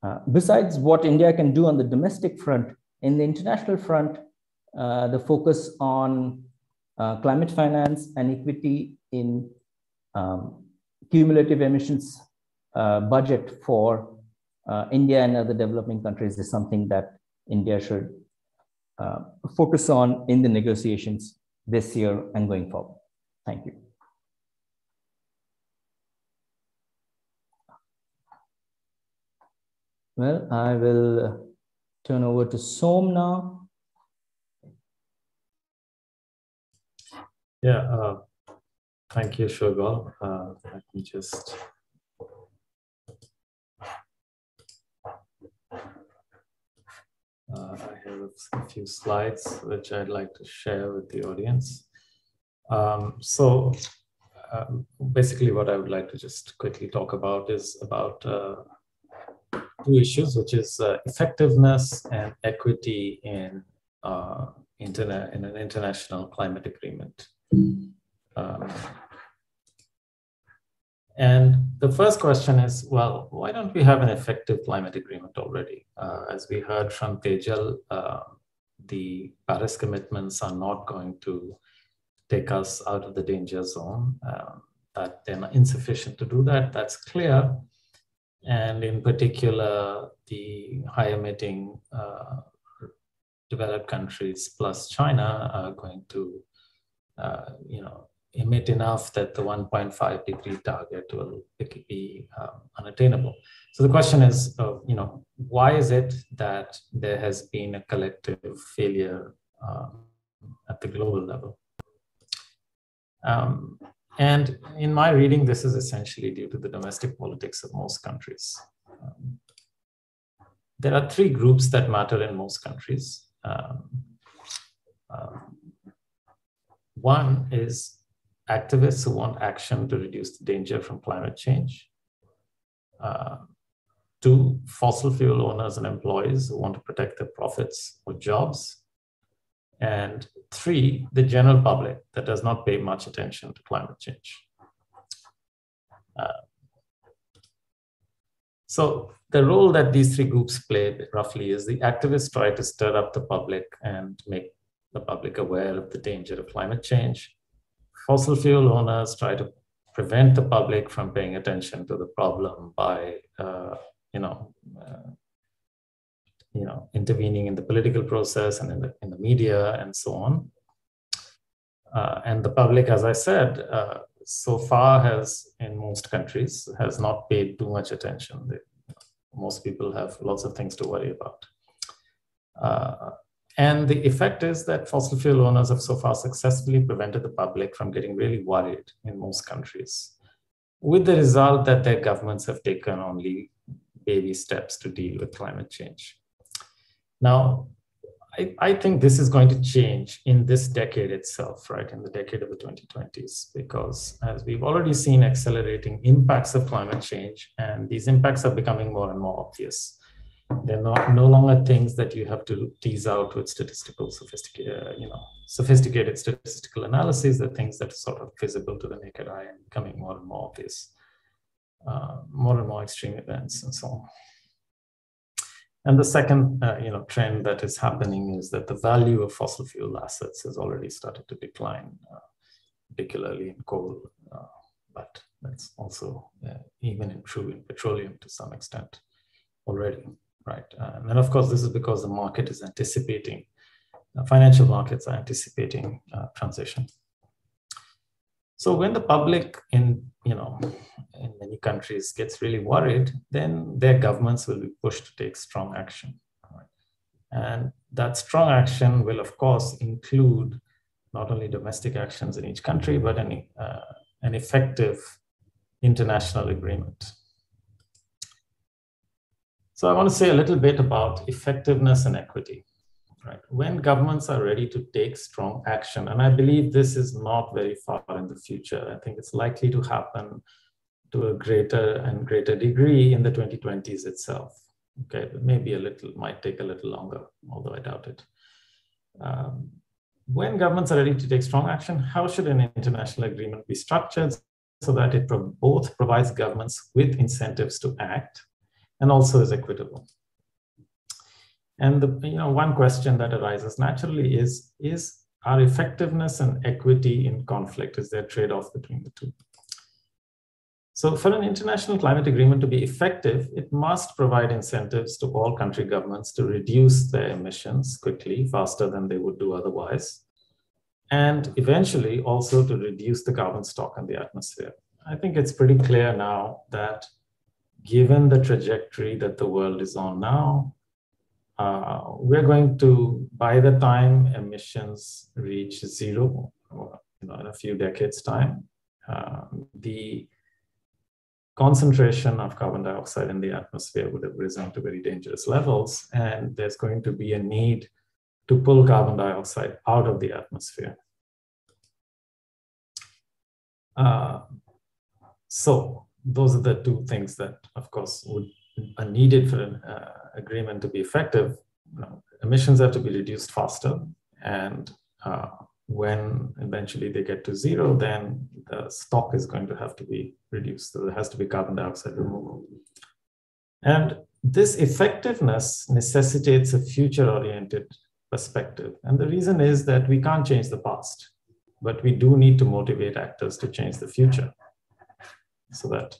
Uh, besides what India can do on the domestic front, in the international front, uh, the focus on uh, climate finance and equity in um, cumulative emissions uh, budget for uh, India and other developing countries is something that India should uh, focus on in the negotiations this year and going forward. Thank you. Well, I will turn over to Som now. Yeah, uh, thank you, Shoibal. Uh, let me just Uh, I have a few slides which I'd like to share with the audience. Um, so um, basically what I would like to just quickly talk about is about uh, two issues, which is uh, effectiveness and equity in, uh, internet, in an international climate agreement. Um, and the first question is, well, why don't we have an effective climate agreement already? Uh, as we heard from Tejal, uh, the Paris commitments are not going to take us out of the danger zone. Um, that they're insufficient to do that, that's clear. And in particular, the high emitting uh, developed countries plus China are going to, uh, you know, emit enough that the 1.5 degree target will be um, unattainable. So the question is, uh, you know, why is it that there has been a collective failure um, at the global level? Um, and in my reading, this is essentially due to the domestic politics of most countries. Um, there are three groups that matter in most countries. Um, um, one is activists who want action to reduce the danger from climate change. Uh, two, fossil fuel owners and employees who want to protect their profits or jobs. And three, the general public that does not pay much attention to climate change. Uh, so the role that these three groups play roughly is the activists try to stir up the public and make the public aware of the danger of climate change. Fossil fuel owners try to prevent the public from paying attention to the problem by, uh, you know, uh, you know, intervening in the political process and in the in the media and so on. Uh, and the public, as I said, uh, so far has in most countries has not paid too much attention. They, most people have lots of things to worry about. And the effect is that fossil fuel owners have so far successfully prevented the public from getting really worried in most countries, with the result that their governments have taken only baby steps to deal with climate change. Now, I, I, think this is going to change in this decade itself, right? In the decade of the 2020s, because as we've already seen accelerating impacts of climate change, and these impacts are becoming more and more obvious. They're not no longer things that you have to tease out with statistical sophisticated, uh, you know, sophisticated statistical analysis. They're things that are sort of visible to the naked eye and becoming more and more obvious, uh, more and more extreme events and so on. And the second, uh, you know, trend that is happening is that the value of fossil fuel assets has already started to decline, uh, particularly in coal, uh, but that's also uh, even true in petroleum to some extent already right? Um, and of course, this is because the market is anticipating, uh, financial markets are anticipating uh, transition. So when the public in, you know, in many countries gets really worried, then their governments will be pushed to take strong action. And that strong action will, of course, include not only domestic actions in each country, but an, uh, an effective international agreement so I want to say a little bit about effectiveness and equity. Right. When governments are ready to take strong action, and I believe this is not very far in the future, I think it's likely to happen to a greater and greater degree in the 2020s itself. Okay, but maybe a little, might take a little longer, although I doubt it. Um, when governments are ready to take strong action, how should an international agreement be structured so that it pro both provides governments with incentives to act and also is equitable. And the you know one question that arises naturally is is our effectiveness and equity in conflict? Is there trade-off between the two? So for an international climate agreement to be effective, it must provide incentives to all country governments to reduce their emissions quickly, faster than they would do otherwise, and eventually also to reduce the carbon stock in the atmosphere. I think it's pretty clear now that given the trajectory that the world is on now, uh, we're going to, by the time emissions reach zero, or, you know, in a few decades' time, uh, the concentration of carbon dioxide in the atmosphere would have risen to very dangerous levels, and there's going to be a need to pull carbon dioxide out of the atmosphere. Uh, so those are the two things that, of course, would are needed for an uh, agreement to be effective. You know, emissions have to be reduced faster, and uh, when eventually they get to zero, then the stock is going to have to be reduced. So there has to be carbon dioxide removal. And this effectiveness necessitates a future-oriented perspective. And the reason is that we can't change the past, but we do need to motivate actors to change the future so that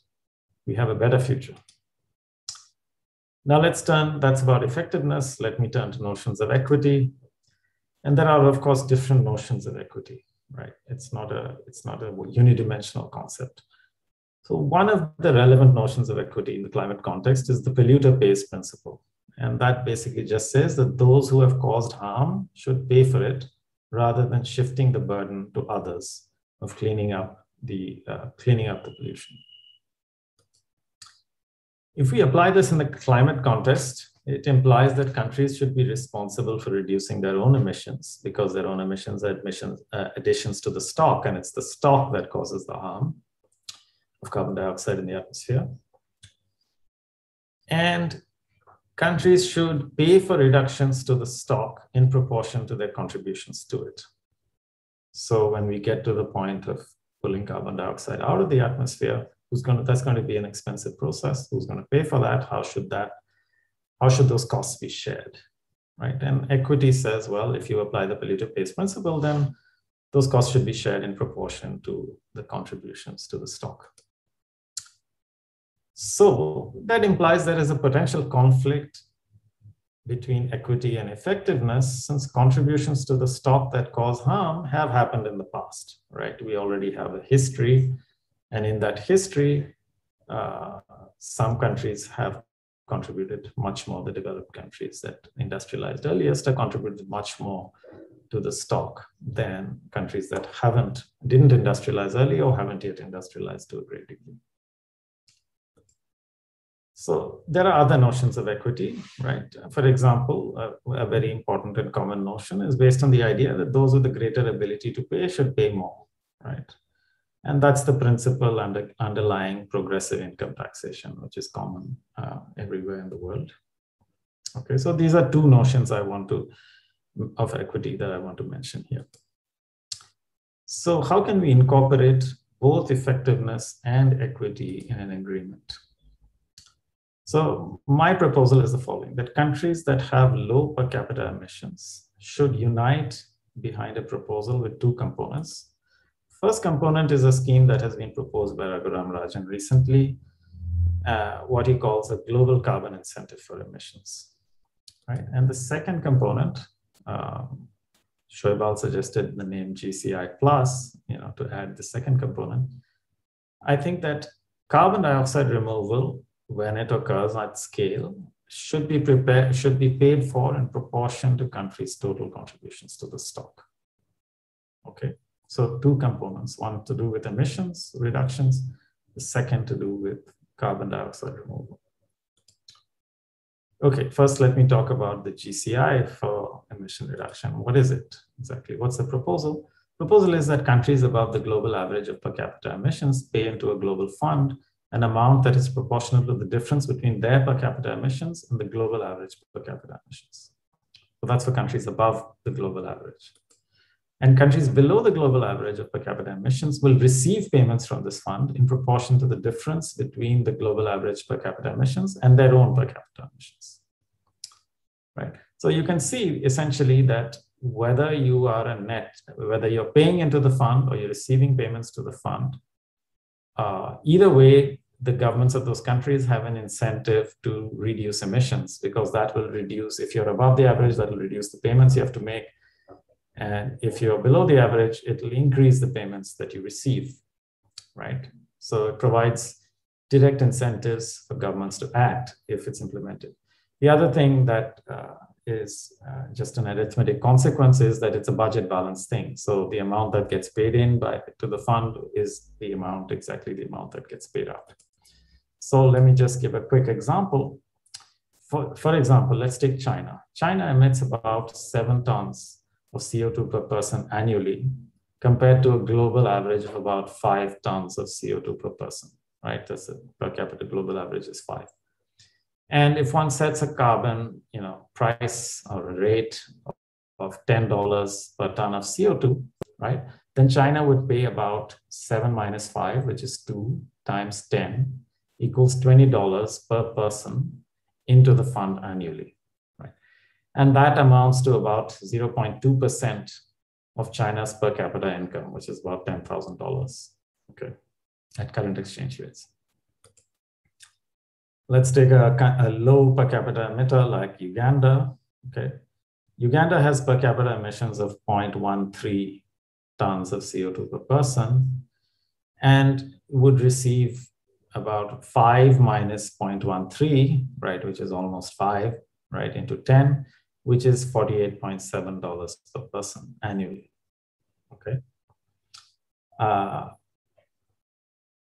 we have a better future. Now let's turn, that's about effectiveness. Let me turn to notions of equity. And there are, of course, different notions of equity, right? It's not a, it's not a unidimensional concept. So one of the relevant notions of equity in the climate context is the polluter pays principle. And that basically just says that those who have caused harm should pay for it rather than shifting the burden to others of cleaning up the uh, cleaning up the pollution. If we apply this in the climate context, it implies that countries should be responsible for reducing their own emissions because their own emissions are admissions, uh, additions to the stock, and it's the stock that causes the harm of carbon dioxide in the atmosphere. And countries should pay for reductions to the stock in proportion to their contributions to it. So when we get to the point of pulling carbon dioxide out of the atmosphere, who's going to, that's going to be an expensive process. Who's going to pay for that? How should that, how should those costs be shared? Right. And equity says, well, if you apply the polluter pays principle, then those costs should be shared in proportion to the contributions to the stock. So that implies there is a potential conflict between equity and effectiveness since contributions to the stock that cause harm have happened in the past, right? We already have a history. And in that history, uh, some countries have contributed much more. The developed countries that industrialized earliest have contributed much more to the stock than countries that haven't, didn't industrialize early or haven't yet industrialized to a great degree. So there are other notions of equity, right? For example, uh, a very important and common notion is based on the idea that those with the greater ability to pay should pay more, right? And that's the principle under, underlying progressive income taxation, which is common uh, everywhere in the world. Okay, so these are two notions I want to, of equity that I want to mention here. So how can we incorporate both effectiveness and equity in an agreement? So my proposal is the following, that countries that have low per capita emissions should unite behind a proposal with two components. First component is a scheme that has been proposed by Raghuram Rajan recently, uh, what he calls a global carbon incentive for emissions. Right? And the second component, um, Shoibal suggested the name GCI plus, you know, to add the second component. I think that carbon dioxide removal when it occurs at scale should be prepared should be paid for in proportion to countries total contributions to the stock. Okay so two components one to do with emissions reductions the second to do with carbon dioxide removal. Okay first let me talk about the gci for emission reduction. What is it exactly? What's the proposal? Proposal is that countries above the global average of per capita emissions pay into a global fund an amount that is proportional to the difference between their per capita emissions and the global average per capita emissions. So that's for countries above the global average. And countries below the global average of per capita emissions will receive payments from this fund in proportion to the difference between the global average per capita emissions and their own per capita emissions. Right. So you can see essentially that whether you are a net, whether you're paying into the fund or you're receiving payments to the fund, uh, either way, the governments of those countries have an incentive to reduce emissions because that will reduce, if you're above the average, that will reduce the payments you have to make. And if you're below the average, it'll increase the payments that you receive, right? So it provides direct incentives for governments to act if it's implemented. The other thing that uh, is uh, just an arithmetic consequence is that it's a budget balance thing. So the amount that gets paid in by to the fund is the amount, exactly the amount that gets paid out. So let me just give a quick example. For, for example, let's take China. China emits about seven tons of CO2 per person annually compared to a global average of about five tons of CO2 per person, right? That's a per capita global average is five. And if one sets a carbon, you know, price or a rate of $10 per ton of CO2, right? Then China would pay about seven minus five, which is two times 10 equals $20 per person into the fund annually, right? And that amounts to about 0.2% of China's per capita income, which is about $10,000, okay, at current exchange rates. Let's take a, a low per capita emitter like Uganda. Okay, Uganda has per capita emissions of 0.13 tons of CO2 per person and would receive about 5 minus 0.13, right, which is almost 5, right, into 10, which is $48.7 per person annually. Okay. Uh,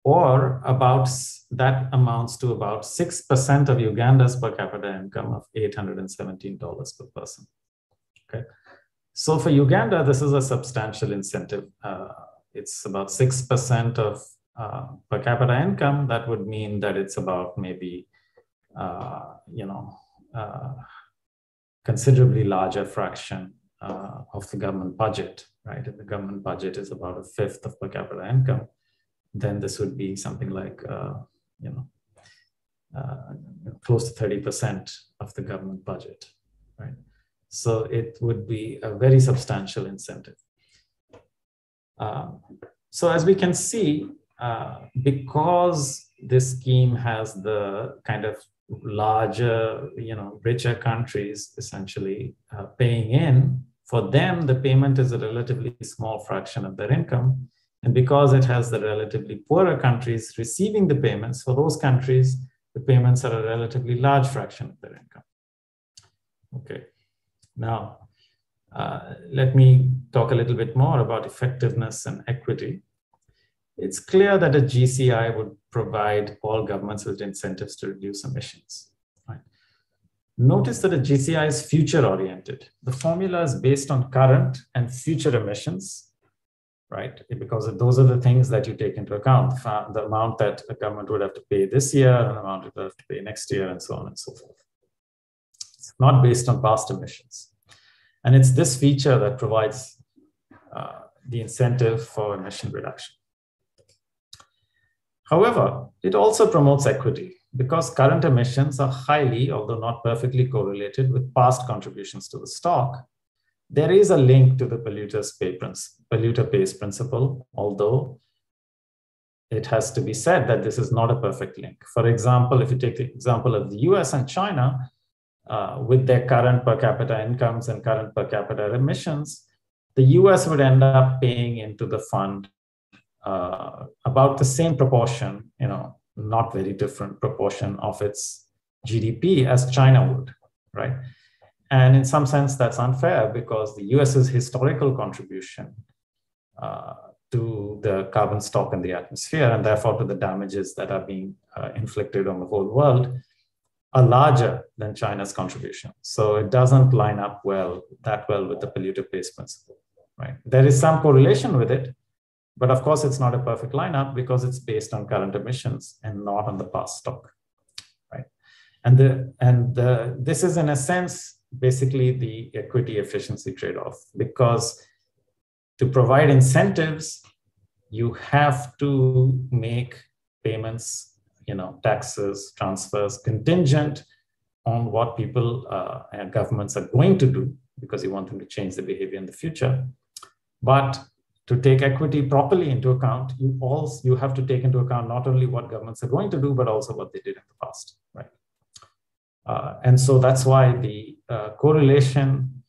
or about that amounts to about 6% of Uganda's per capita income of $817 per person. Okay. So for Uganda, this is a substantial incentive. Uh, it's about 6% of uh, per capita income. That would mean that it's about maybe, uh, you know, uh, considerably larger fraction uh, of the government budget, right? If the government budget is about a fifth of per capita income, then this would be something like, uh, you know, uh, close to 30% of the government budget, right? So it would be a very substantial incentive. Um, so as we can see, uh, because this scheme has the kind of larger, you know, richer countries essentially uh, paying in, for them, the payment is a relatively small fraction of their income. And because it has the relatively poorer countries receiving the payments, for those countries, the payments are a relatively large fraction of their income. Okay, now uh, let me talk a little bit more about effectiveness and equity. It's clear that a GCI would provide all governments with incentives to reduce emissions. Right? Notice that a GCI is future oriented. The formula is based on current and future emissions right? Because those are the things that you take into account, the amount that a government would have to pay this year and the amount it would have to pay next year and so on and so forth. It's not based on past emissions. And it's this feature that provides uh, the incentive for emission reduction. However, it also promotes equity because current emissions are highly, although not perfectly correlated with past contributions to the stock, there is a link to the polluter's pay polluter pays principle, although it has to be said that this is not a perfect link. For example, if you take the example of the US and China, uh, with their current per capita incomes and current per capita emissions, the US would end up paying into the fund uh, about the same proportion, you know, not very different proportion of its GDP as China would, right? And in some sense, that's unfair because the US's historical contribution uh, to the carbon stock in the atmosphere and therefore to the damages that are being uh, inflicted on the whole world are larger than China's contribution. So it doesn't line up well that well with the polluter pays principle, right? There is some correlation with it, but of course it's not a perfect lineup because it's based on current emissions and not on the past stock, right? And the and the, this is in a sense basically the equity efficiency trade-off. Because to provide incentives you have to make payments you know taxes transfers contingent on what people uh, and governments are going to do because you want them to change the behavior in the future. But to take equity properly into account you also you have to take into account not only what governments are going to do but also what they did in the past right? Uh, and so that's why the uh, correlation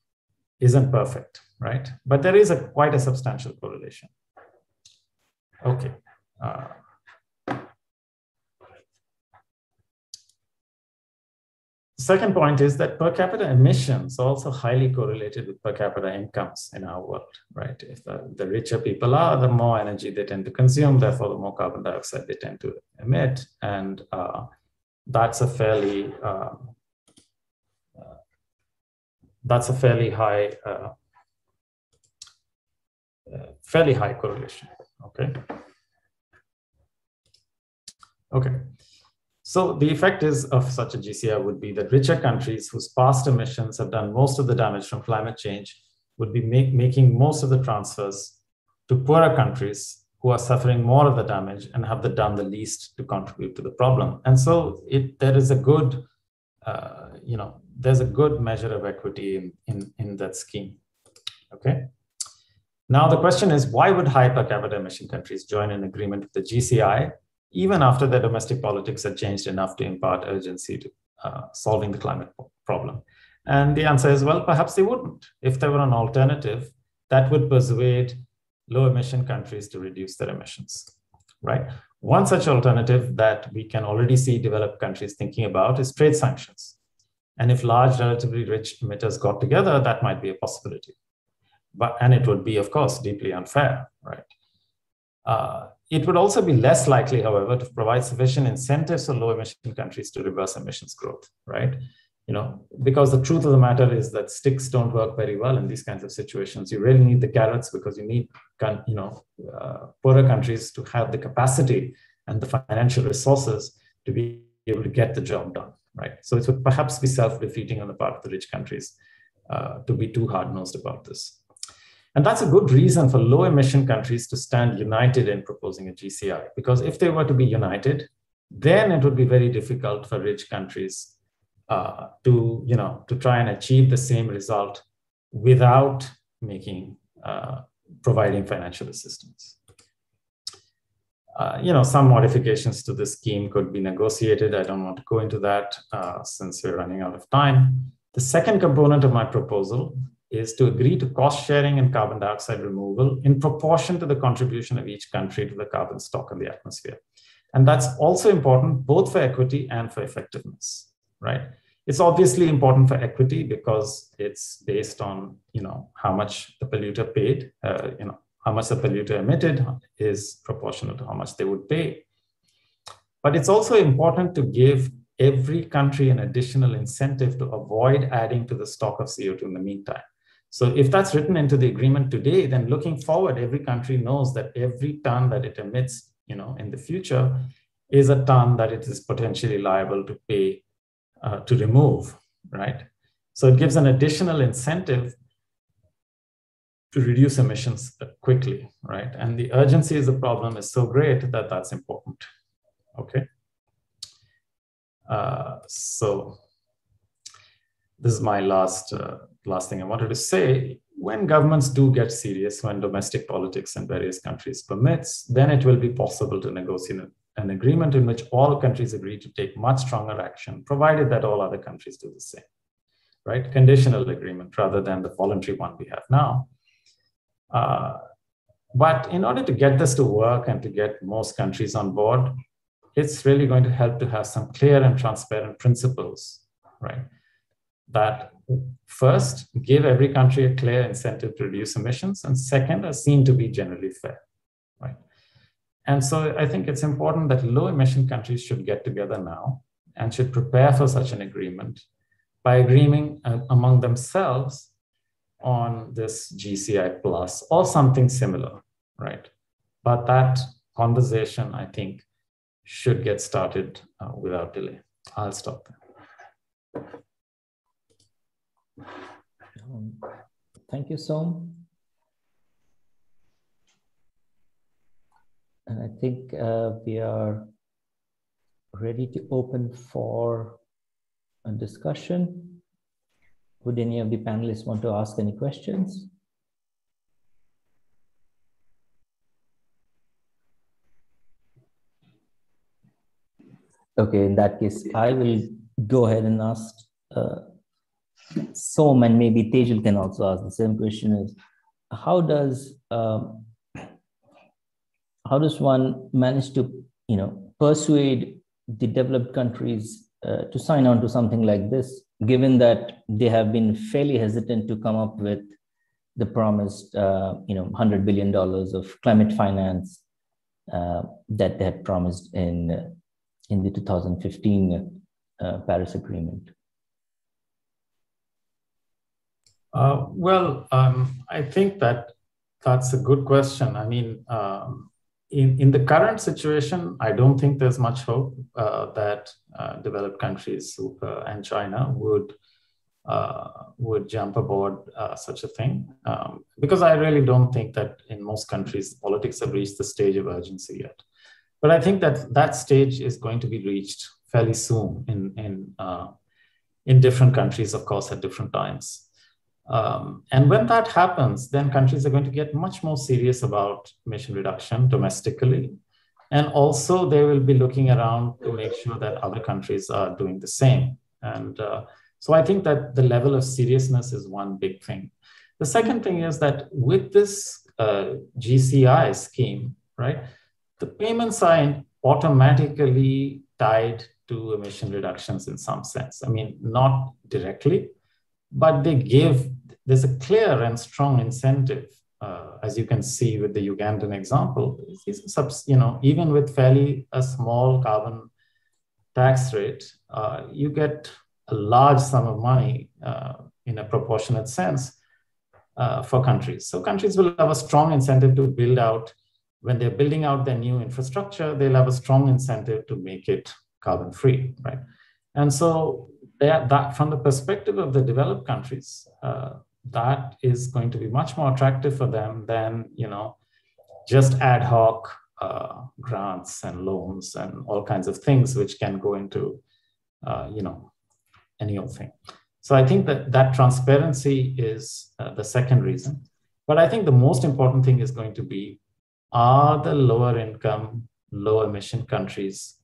isn't perfect, right? But there is a quite a substantial correlation. Okay. Uh, second point is that per capita emissions are also highly correlated with per capita incomes in our world, right? If the, the richer people are, the more energy they tend to consume, therefore the more carbon dioxide they tend to emit. And uh, that's a fairly uh, that's a fairly high uh, uh, fairly high correlation. Okay. Okay. So the effect is of such a GCI would be that richer countries whose past emissions have done most of the damage from climate change would be make, making most of the transfers to poorer countries who are suffering more of the damage and have the, done the least to contribute to the problem. And so it, there is a good, uh, you know, there's a good measure of equity in, in, in that scheme. Okay. Now the question is, why would high per capita emission countries join an agreement with the GCI, even after their domestic politics had changed enough to impart urgency to uh, solving the climate problem? And the answer is, well, perhaps they wouldn't. If there were an alternative that would persuade low emission countries to reduce their emissions, right? One such alternative that we can already see developed countries thinking about is trade sanctions. And if large, relatively rich emitters got together, that might be a possibility. But, and it would be, of course, deeply unfair, right? Uh, it would also be less likely, however, to provide sufficient incentives for low emission countries to reverse emissions growth, right? You know, because the truth of the matter is that sticks don't work very well in these kinds of situations. You really need the carrots because you need, you know, uh, poorer countries to have the capacity and the financial resources to be able to get the job done, right? So it would perhaps be self-defeating on the part of the rich countries uh, to be too hard-nosed about this. And that's a good reason for low emission countries to stand united in proposing a GCI, because if they were to be united, then it would be very difficult for rich countries uh, to, you know, to try and achieve the same result without making, uh, providing financial assistance. Uh, you know, some modifications to the scheme could be negotiated. I don't want to go into that uh, since we're running out of time. The second component of my proposal is to agree to cost sharing and carbon dioxide removal in proportion to the contribution of each country to the carbon stock in the atmosphere. And that's also important both for equity and for effectiveness, right? It's obviously important for equity because it's based on, you know, how much the polluter paid, uh, you know, how much the polluter emitted is proportional to how much they would pay. But it's also important to give every country an additional incentive to avoid adding to the stock of CO2 in the meantime. So if that's written into the agreement today, then looking forward, every country knows that every ton that it emits, you know, in the future is a ton that it is potentially liable to pay uh, to remove, right? So it gives an additional incentive to reduce emissions quickly, right? And the urgency of the problem is so great that that's important, okay? Uh, so this is my last uh, last thing I wanted to say, when governments do get serious, when domestic politics in various countries permits, then it will be possible to negotiate an agreement in which all countries agree to take much stronger action, provided that all other countries do the same, right? Conditional agreement rather than the voluntary one we have now. Uh, but in order to get this to work and to get most countries on board, it's really going to help to have some clear and transparent principles, right? That first, give every country a clear incentive to reduce emissions, and second, are seen to be generally fair, right? And so I think it's important that low emission countries should get together now and should prepare for such an agreement by agreeing uh, among themselves on this GCI plus or something similar, right? But that conversation, I think, should get started uh, without delay. I'll stop there. Um, thank you, Som. And I think uh, we are ready to open for a discussion. Would any of the panelists want to ask any questions? Okay, in that case, I will go ahead and ask uh, Som and maybe Tejal can also ask the same question is how does um, how does one manage to you know persuade the developed countries uh, to sign on to something like this given that they have been fairly hesitant to come up with the promised uh, you know 100 billion dollars of climate finance uh, that they had promised in in the 2015 uh, paris agreement uh, well, um, I think that that's a good question. I mean, um, in, in the current situation, I don't think there's much hope uh, that uh, developed countries uh, and China would uh, would jump aboard uh, such a thing, um, because I really don't think that in most countries politics have reached the stage of urgency yet. But I think that that stage is going to be reached fairly soon in in in different countries, of course, at different times. Um, and when that happens, then countries are going to get much more serious about emission reduction domestically. And also, they will be looking around to make sure that other countries are doing the same. And uh, so I think that the level of seriousness is one big thing. The second thing is that with this uh, GCI scheme, right, the payments are automatically tied to emission reductions in some sense. I mean, not directly, but they give, there's a clear and strong incentive uh, as you can see with the Ugandan example, you know, even with fairly a small carbon tax rate, uh, you get a large sum of money uh, in a proportionate sense uh, for countries. So countries will have a strong incentive to build out, when they're building out their new infrastructure, they'll have a strong incentive to make it carbon free, right? And so that from the perspective of the developed countries, uh, that is going to be much more attractive for them than, you know, just ad hoc uh, grants and loans and all kinds of things which can go into, uh, you know, any old thing. So I think that that transparency is uh, the second reason. But I think the most important thing is going to be, are the lower income, low emission countries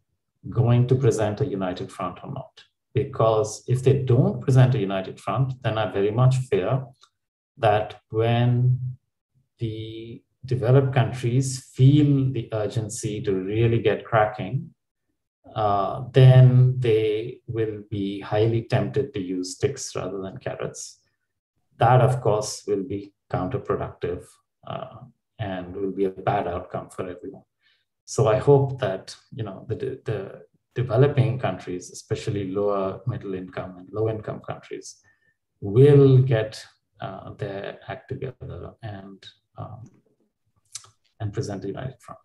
going to present a united front or not? Because if they don't present a united front, then I very much fear that when the developed countries feel the urgency to really get cracking, uh, then they will be highly tempted to use sticks rather than carrots. That, of course, will be counterproductive uh, and will be a bad outcome for everyone. So I hope that you know the, the developing countries, especially lower middle income and low income countries, will get uh, their act together and um, and present a united front.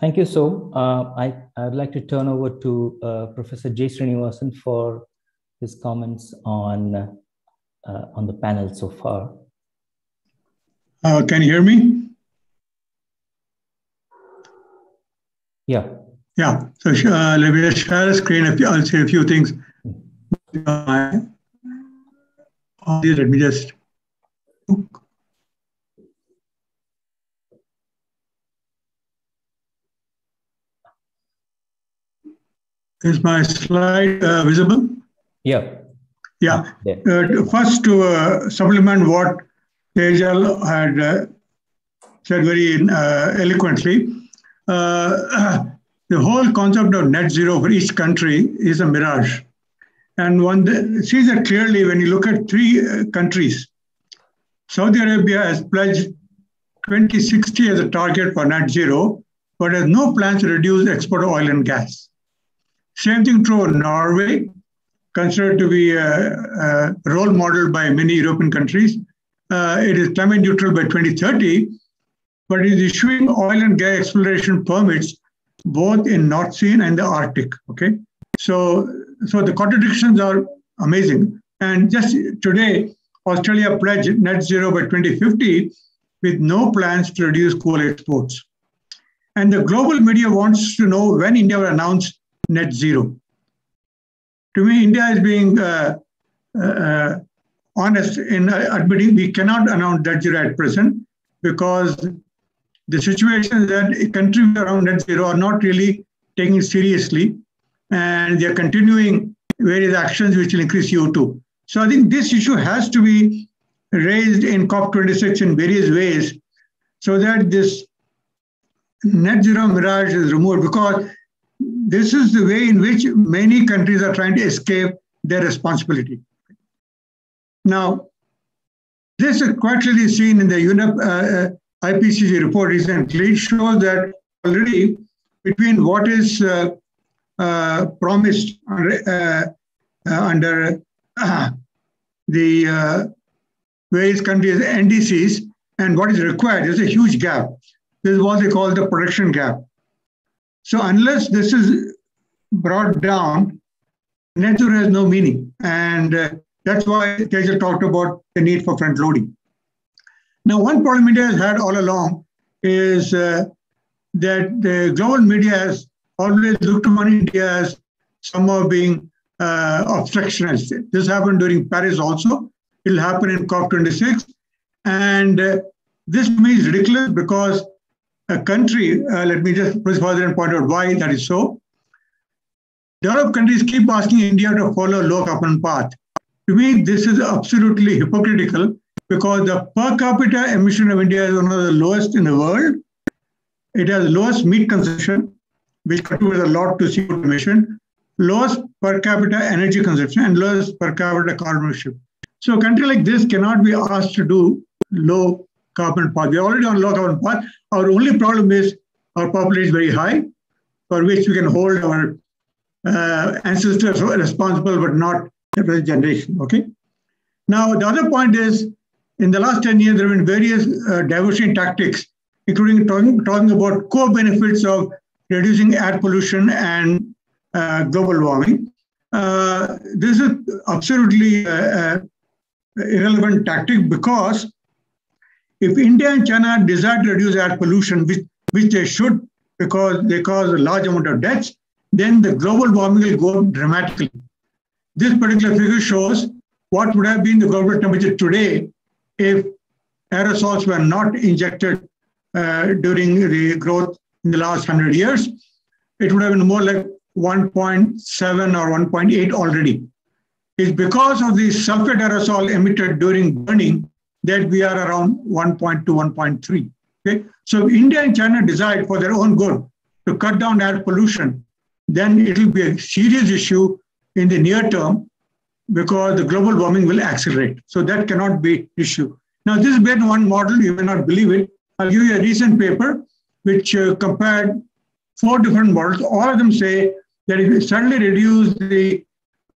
Thank you. So uh, I, I'd like to turn over to uh, Professor J. Srinivasan for his comments on, uh, on the panel so far. Uh, can you hear me? Yeah. Yeah. So uh, let me just share a screen. I'll say a few things. let me just. Is my slide uh, visible? Yeah. Yeah. Uh, first, to uh, supplement what Tejal had uh, said very uh, eloquently, uh, the whole concept of net zero for each country is a mirage. And one sees that clearly when you look at three countries. Saudi Arabia has pledged 2060 as a target for net zero, but has no plans to reduce export of oil and gas. Same thing true of Norway, considered to be a, a, role model by many European countries. Uh, it is climate neutral by 2030, but is issuing oil and gas exploration permits both in North Sea and the Arctic. Okay, so so the contradictions are amazing. And just today, Australia pledged net zero by 2050 with no plans to reduce coal exports. And the global media wants to know when India will announce net zero. To me, India is being uh, uh, uh honest in admitting we cannot announce net zero at present because the situation that countries around net zero are not really taking seriously and they're continuing various actions which will increase CO2. So I think this issue has to be raised in COP26 in various ways so that this net zero mirage is removed because this is the way in which many countries are trying to escape their responsibility. Now, this is quite clearly seen in the UNEP uh, uh IPCC report recently. Shows that already between what is uh, uh, promised under, uh, uh, under the various countries' NDCs and what is required, there's a huge gap. This is what they call the production gap. So unless this is brought down, net zero has no meaning. And uh, that's why Tejal talked about the need for front loading. Now, one problem India has had all along is uh, that the global media has always looked upon India as somehow being uh, obstructionist. This happened during Paris also. It will happen in COP26. And uh, this to me is ridiculous because a country, uh, let me just proceed further and point out why that is so. Developed countries keep asking India to follow low carbon path. To me, this is absolutely hypocritical because the per capita emission of India is one of the lowest in the world. It has lowest meat consumption, which contributes a lot to CO2 emission, lowest per capita energy consumption, and lowest per capita carbon emission. So a country like this cannot be asked to do low carbon path. We're already on low carbon path. Our only problem is our population is very high, for which we can hold our uh, ancestors responsible, but not the present generation. Okay. Now, the other point is in the last 10 years, there have been various uh, diversion tactics, including talking, talking about co-benefits of reducing air pollution and uh, global warming. Uh, this is absolutely uh, uh, irrelevant tactic because if India and China desire to reduce air pollution, which, which they should because they cause a large amount of deaths, then the global warming will go up dramatically. This particular figure shows what would have been the global temperature today if aerosols were not injected uh, during the growth in the last 100 years. It would have been more like 1.7 or 1.8 already. It's because of the sulfate aerosol emitted during burning that we are around 1.2, 1.3. Okay? So India and China decide for their own good to cut down air pollution, then it will be a serious issue in the near term because the global warming will accelerate. So that cannot be issue. Now this is based on one model, you may not believe it. I'll give you a recent paper which uh, compared four different models. All of them say that if you suddenly reduce the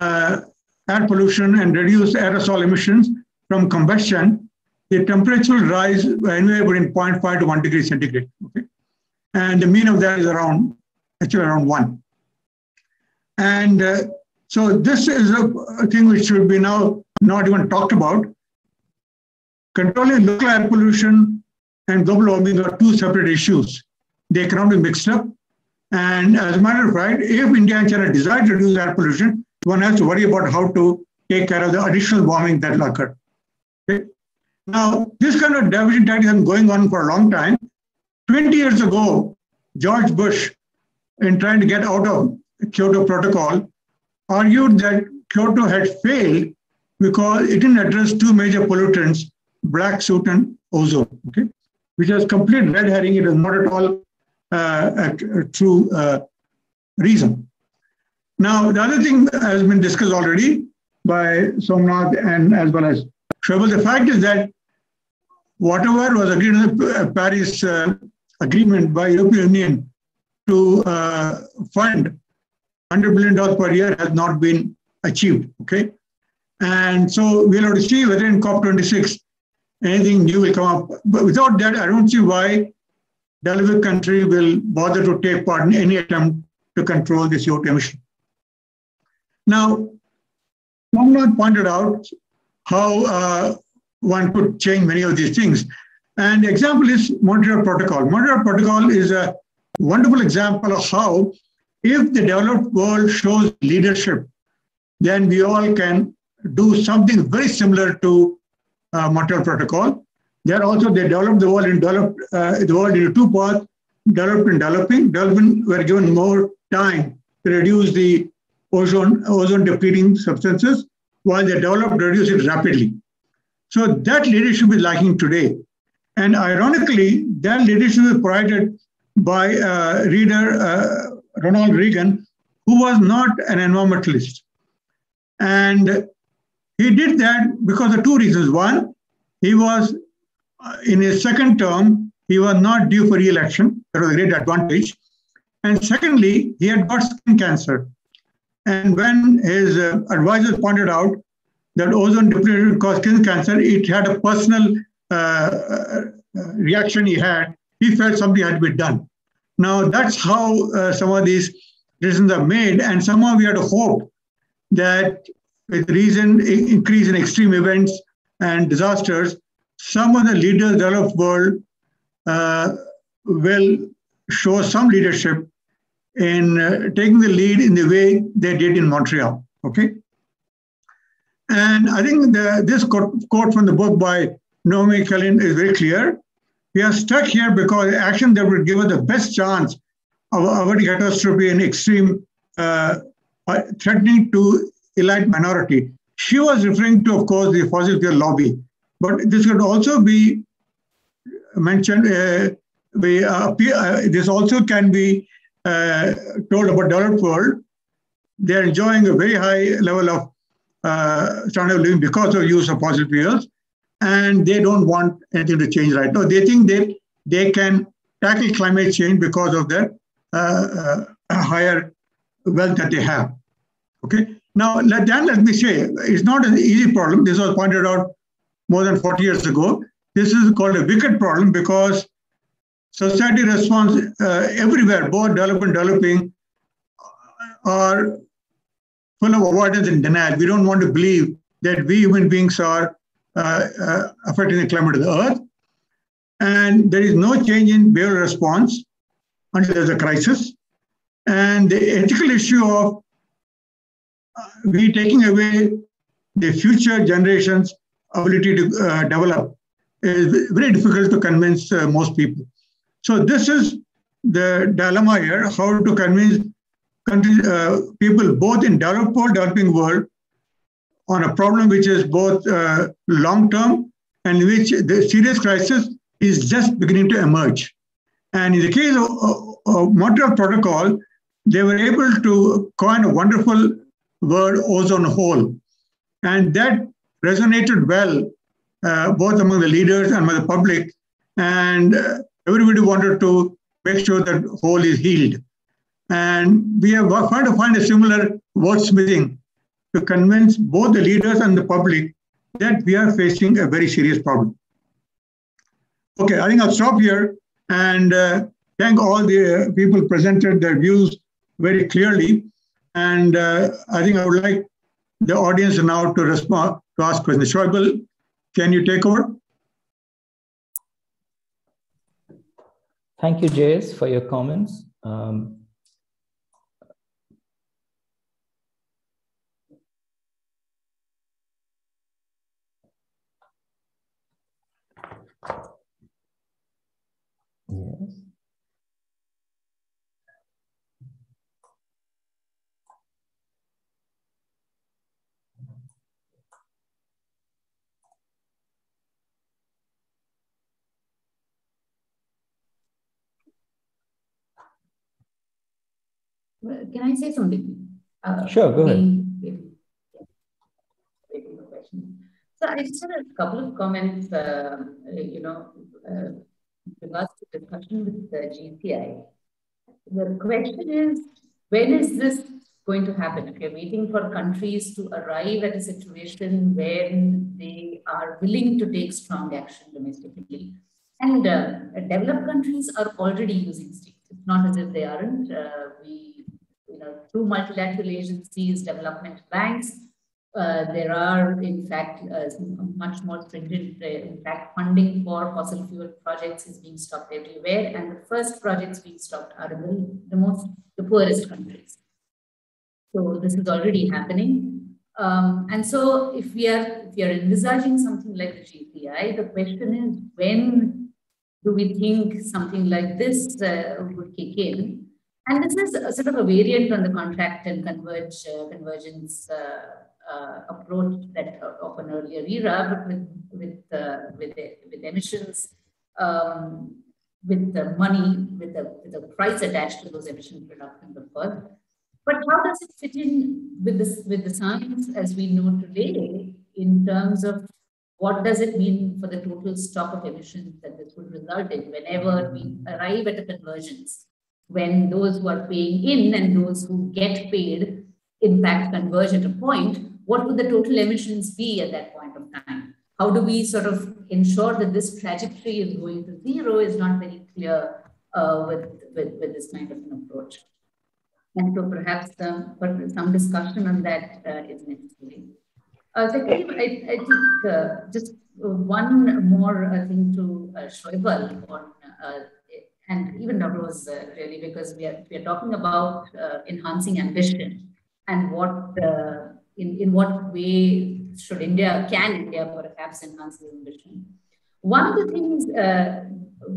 uh, air pollution and reduce aerosol emissions from combustion, the temperature will rise anywhere between 0.5 to 1 degree centigrade. Okay? And the mean of that is around, actually around 1. And uh, so this is a, a, thing which should be now not even talked about. Controlling local air pollution and global warming are two separate issues. They cannot be mixed up. And as a matter of fact, if India and China decide to reduce air pollution, one has to worry about how to take care of the additional warming that will occur. Okay? Now, this kind of diversion tactics has been going on for a long time. 20 years ago, George Bush, in trying to get out of Kyoto Protocol, argued that Kyoto had failed because it didn't address two major pollutants, black soot and ozone, okay? which was complete red herring. It is not at all uh, a, a, true uh, reason. Now, the other thing has been discussed already by Somnath and as well as Shoibal. The fact is that whatever was agreed in the Paris uh, Agreement by European Union to uh, fund $100 billion per year has not been achieved. Okay. And so we'll have to see whether in COP26 anything new will come up. But without that, I don't see why developing country will bother to take part in any attempt to control the CO2 emission. Now, Somnath pointed out how uh, one could change many of these things. And the example is Montreal Protocol. Montreal Protocol is a wonderful example of how if the developed world shows leadership, then we all can do something very similar to uh, Montreal Protocol. There also they developed the world in developed uh, the world into two parts, developed and developing. Development were given more time to reduce the ozone ozone depleting substances, while the developed reduce it rapidly. So that leadership is lacking today. And ironically, that leadership is provided by uh, reader uh, Ronald Reagan, who was not an environmentalist. And he did that because of two reasons. One, he was uh, in his second term, he was not due for re-election. That was a great advantage. And secondly, he had got skin cancer. And when his uh, advisors pointed out that ozone depletion caused skin cancer, it had a personal uh, uh, reaction he had. He felt something had to be done. Now, that's how uh, some of these decisions are made. And somehow we have to hope that with recent increase in extreme events and disasters, some of the leaders of the developed world uh, will show some leadership in uh, taking the lead in the way they did in Montreal. Okay. And I think the, this quote, quote from the book by Naomi Klein is very clear. We are stuck here because action that would give us the best chance of avoiding catastrophe and extreme uh, uh, threatening to elite minority. She was referring to, of course, the fossil fuel lobby, but this could also be mentioned. Uh, we, uh, uh, this also can be uh, told about developed world. They are enjoying a very high level of standard of living because of use of fossil fuels. And they don't want anything to change right now. They think that they can tackle climate change because of their uh, uh, higher wealth that they have. Okay. Now, let, then let me say, it's not an easy problem. This was pointed out more than 40 years ago. This is called a wicked problem because society response uh, everywhere, both developing and developing, are full of avoidance and denial. We don't want to believe that we human beings are affecting the climate of the earth. And there is no change in behavioral response until there's a crisis. And the ethical issue of uh, we taking away the future generations' ability to uh, develop is very difficult to convince uh, most people. So this is the dilemma here: how to convince uh, people both in developed world, developing world, on a problem which is both uh, long term and which the serious crisis is just beginning to emerge. And in the case of, of Montreal Protocol, they were able to coin a wonderful word, ozone hole. And that resonated well, uh, both among the leaders and among the public. And uh, everybody wanted to make sure that hole is healed. And we have tried to find a similar wordsmithing to convince both the leaders and the public that we are facing a very serious problem. Okay, I think I'll stop here and uh, thank all the people presented their views very clearly. And uh, I think I would like the audience now to respond to ask questions. Shoibal, can you take over? Thank you, Jayesh, for your comments. Um, Yes. Can I say something? Uh, sure, go ahead. So I just had a couple of comments, uh, you know, uh, regards discussion with the GCI. The question is, when is this going to happen? If you're waiting for countries to arrive at a situation when they are willing to take strong action domestically. And uh, developed countries are already using states. It's not as if they aren't. Uh, we, you know, through multilateral agencies, development banks, uh, there are, in fact, uh, much more stringent, uh, in fact, funding for fossil fuel projects is being stopped everywhere. And the first projects being stopped are in the, the most, the poorest countries. So this is already happening. Um, and so if we are, if we are envisaging something like the GCI, the question is when do we think something like this uh, would kick in? And this is a, sort of a variant on the contract and converge, uh, convergence uh, approach that uh, of an earlier era, but with with uh, with with emissions, um, with the money, with the with the price attached to those emission reductions, of course. But how does it fit in with this with the science as we know today in terms of what does it mean for the total stock of emissions that this would result in whenever we arrive at a convergence when those who are paying in and those who get paid in fact converge at a point what would the total emissions be at that point of time? How do we sort of ensure that this trajectory is going to zero is not very clear uh, with, with, with this kind of an approach. And so perhaps um, some discussion on that uh, is necessary. Uh, I, I think uh, just one more uh, thing to uh, Shoibal on, uh, and even Navroz uh, really, because we are, we are talking about enhancing ambition and what in, in what way should India, can India perhaps enhance the ambition? One of the things uh,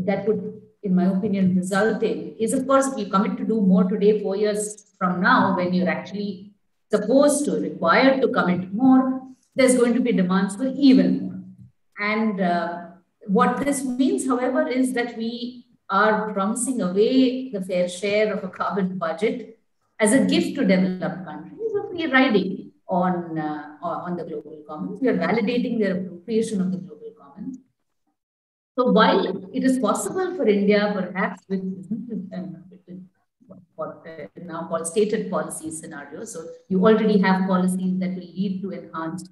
that would, in my opinion, result in is, of course, if you commit to do more today, four years from now, when you're actually supposed to, required to commit more, there's going to be demands for even more. And uh, what this means, however, is that we are promising away the fair share of a carbon budget as a gift to developed countries of free riding on, uh, on the global commons. We are validating their appropriation of the global commons. So while it is possible for India, perhaps with what now called stated policy scenario, so you already have policies that will lead to enhanced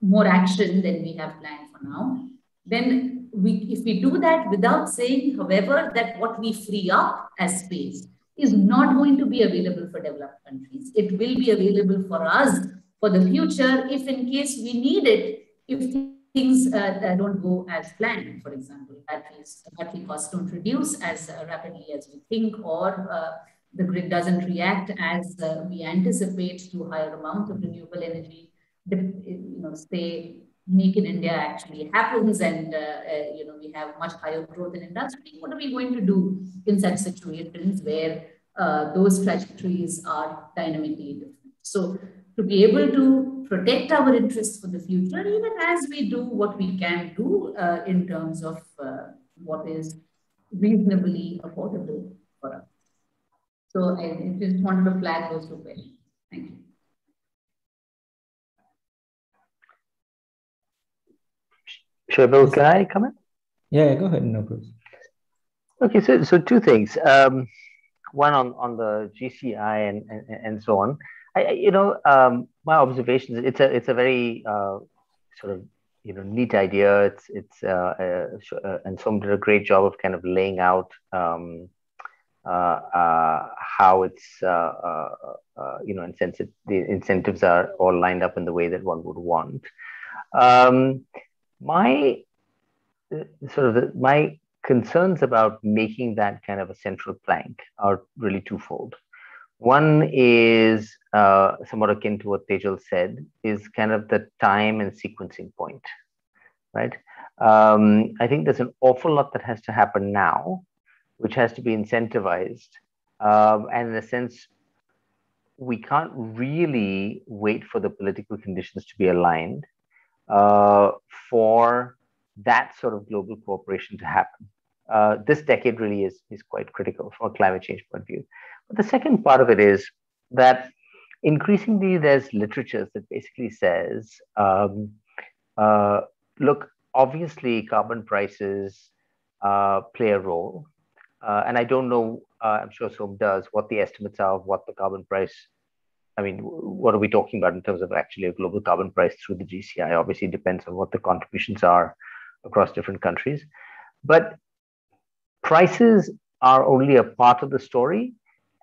more action than we have planned for now. Then we, if we do that without saying, however, that what we free up as space is not going to be available for developed countries. It will be available for us for the future if in case we need it, if things uh, don't go as planned, for example, batteries, battery costs don't reduce as uh, rapidly as we think, or uh, the grid doesn't react as uh, we anticipate to higher amount of renewable energy, you know, say make in India actually happens and, uh, uh, you know, we have much higher growth in industry, what are we going to do in such situations where those trajectories are dynamically different? So to be able to protect our interests for the future, even as we do what we can do uh, in terms of uh, what is reasonably affordable for us. So I just wanted to flag those two questions. Thank you. Sure, can I come in? Yeah, go ahead, no problem. Okay, so, so two things. Um, one on, on the GCI and, and, and so on. I, you know, um, my observations. It's a it's a very uh, sort of you know neat idea. It's it's uh, uh, uh and Som did a great job of kind of laying out um, uh, uh, how it's you know incentive the incentives are all lined up in the way that one would want. Um, my sort of the, my concerns about making that kind of a central plank are really twofold. One is uh, somewhat akin to what Tejal said, is kind of the time and sequencing point, right? Um, I think there's an awful lot that has to happen now, which has to be incentivized. Um, and in a sense, we can't really wait for the political conditions to be aligned uh, for that sort of global cooperation to happen. Uh, this decade really is, is quite critical from a climate change point of view. But the second part of it is that increasingly there's literature that basically says, um, uh, look, obviously carbon prices uh, play a role. Uh, and I don't know, uh, I'm sure Som does, what the estimates are of what the carbon price, I mean, what are we talking about in terms of actually a global carbon price through the GCI? Obviously, depends on what the contributions are across different countries. But prices are only a part of the story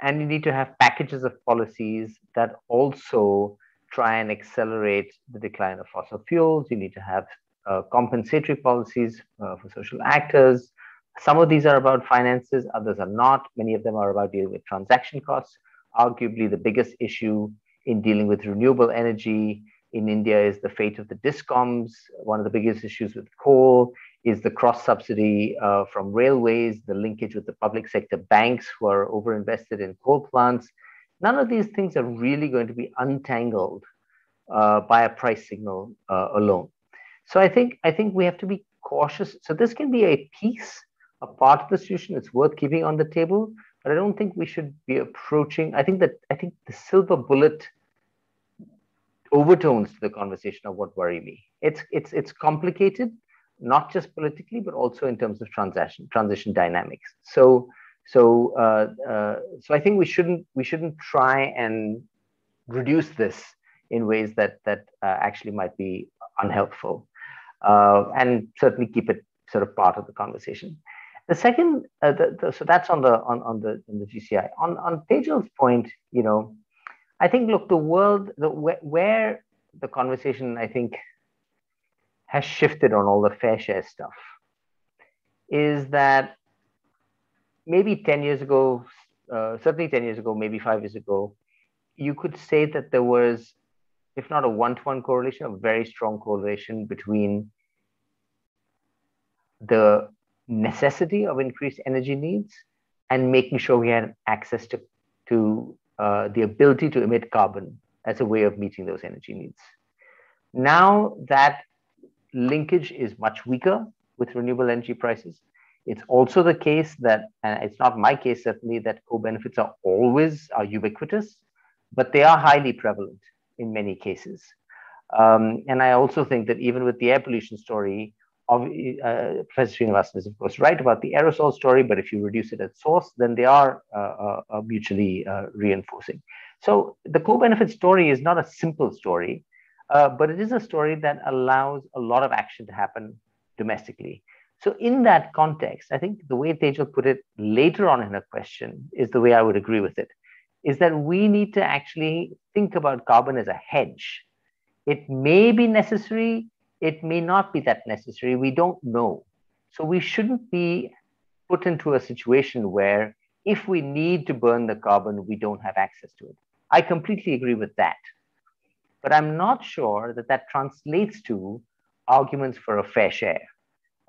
and you need to have packages of policies that also try and accelerate the decline of fossil fuels. You need to have uh, compensatory policies uh, for social actors. Some of these are about finances, others are not. Many of them are about dealing with transaction costs. Arguably, the biggest issue in dealing with renewable energy in India is the fate of the discoms. One of the biggest issues with coal is the cross subsidy uh, from railways, the linkage with the public sector banks who are overinvested in coal plants. None of these things are really going to be untangled uh, by a price signal uh, alone. So I think I think we have to be cautious. So this can be a piece, a part of the solution. It's worth keeping on the table, but I don't think we should be approaching. I think that I think the silver bullet overtones to the conversation of what worry me. It's it's it's complicated not just politically, but also in terms of transition transition dynamics. So so uh, uh, so I think we shouldn't we shouldn't try and reduce this in ways that that uh, actually might be unhelpful, uh, and certainly keep it sort of part of the conversation. The second, uh, the, the, so that's on the on, on the on the GCI. On on Tejal's point, you know, I think look the world the where, where the conversation I think has shifted on all the fair share stuff is that maybe 10 years ago, uh, certainly 10 years ago, maybe five years ago, you could say that there was, if not a one to one correlation, a very strong correlation between the necessity of increased energy needs and making sure we had access to, to uh, the ability to emit carbon as a way of meeting those energy needs. Now that linkage is much weaker with renewable energy prices. It's also the case that, and it's not my case certainly, that co-benefits are always are ubiquitous, but they are highly prevalent in many cases. Um, and I also think that even with the air pollution story, of, uh, Professor Srinivasan is, of course, right about the aerosol story, but if you reduce it at source, then they are uh, uh, mutually uh, reinforcing. So the co-benefit story is not a simple story, uh, but it is a story that allows a lot of action to happen domestically. So in that context, I think the way Tejal put it later on in her question is the way I would agree with it, is that we need to actually think about carbon as a hedge. It may be necessary it may not be that necessary. We don't know. So we shouldn't be put into a situation where if we need to burn the carbon, we don't have access to it. I completely agree with that. But I'm not sure that that translates to arguments for a fair share.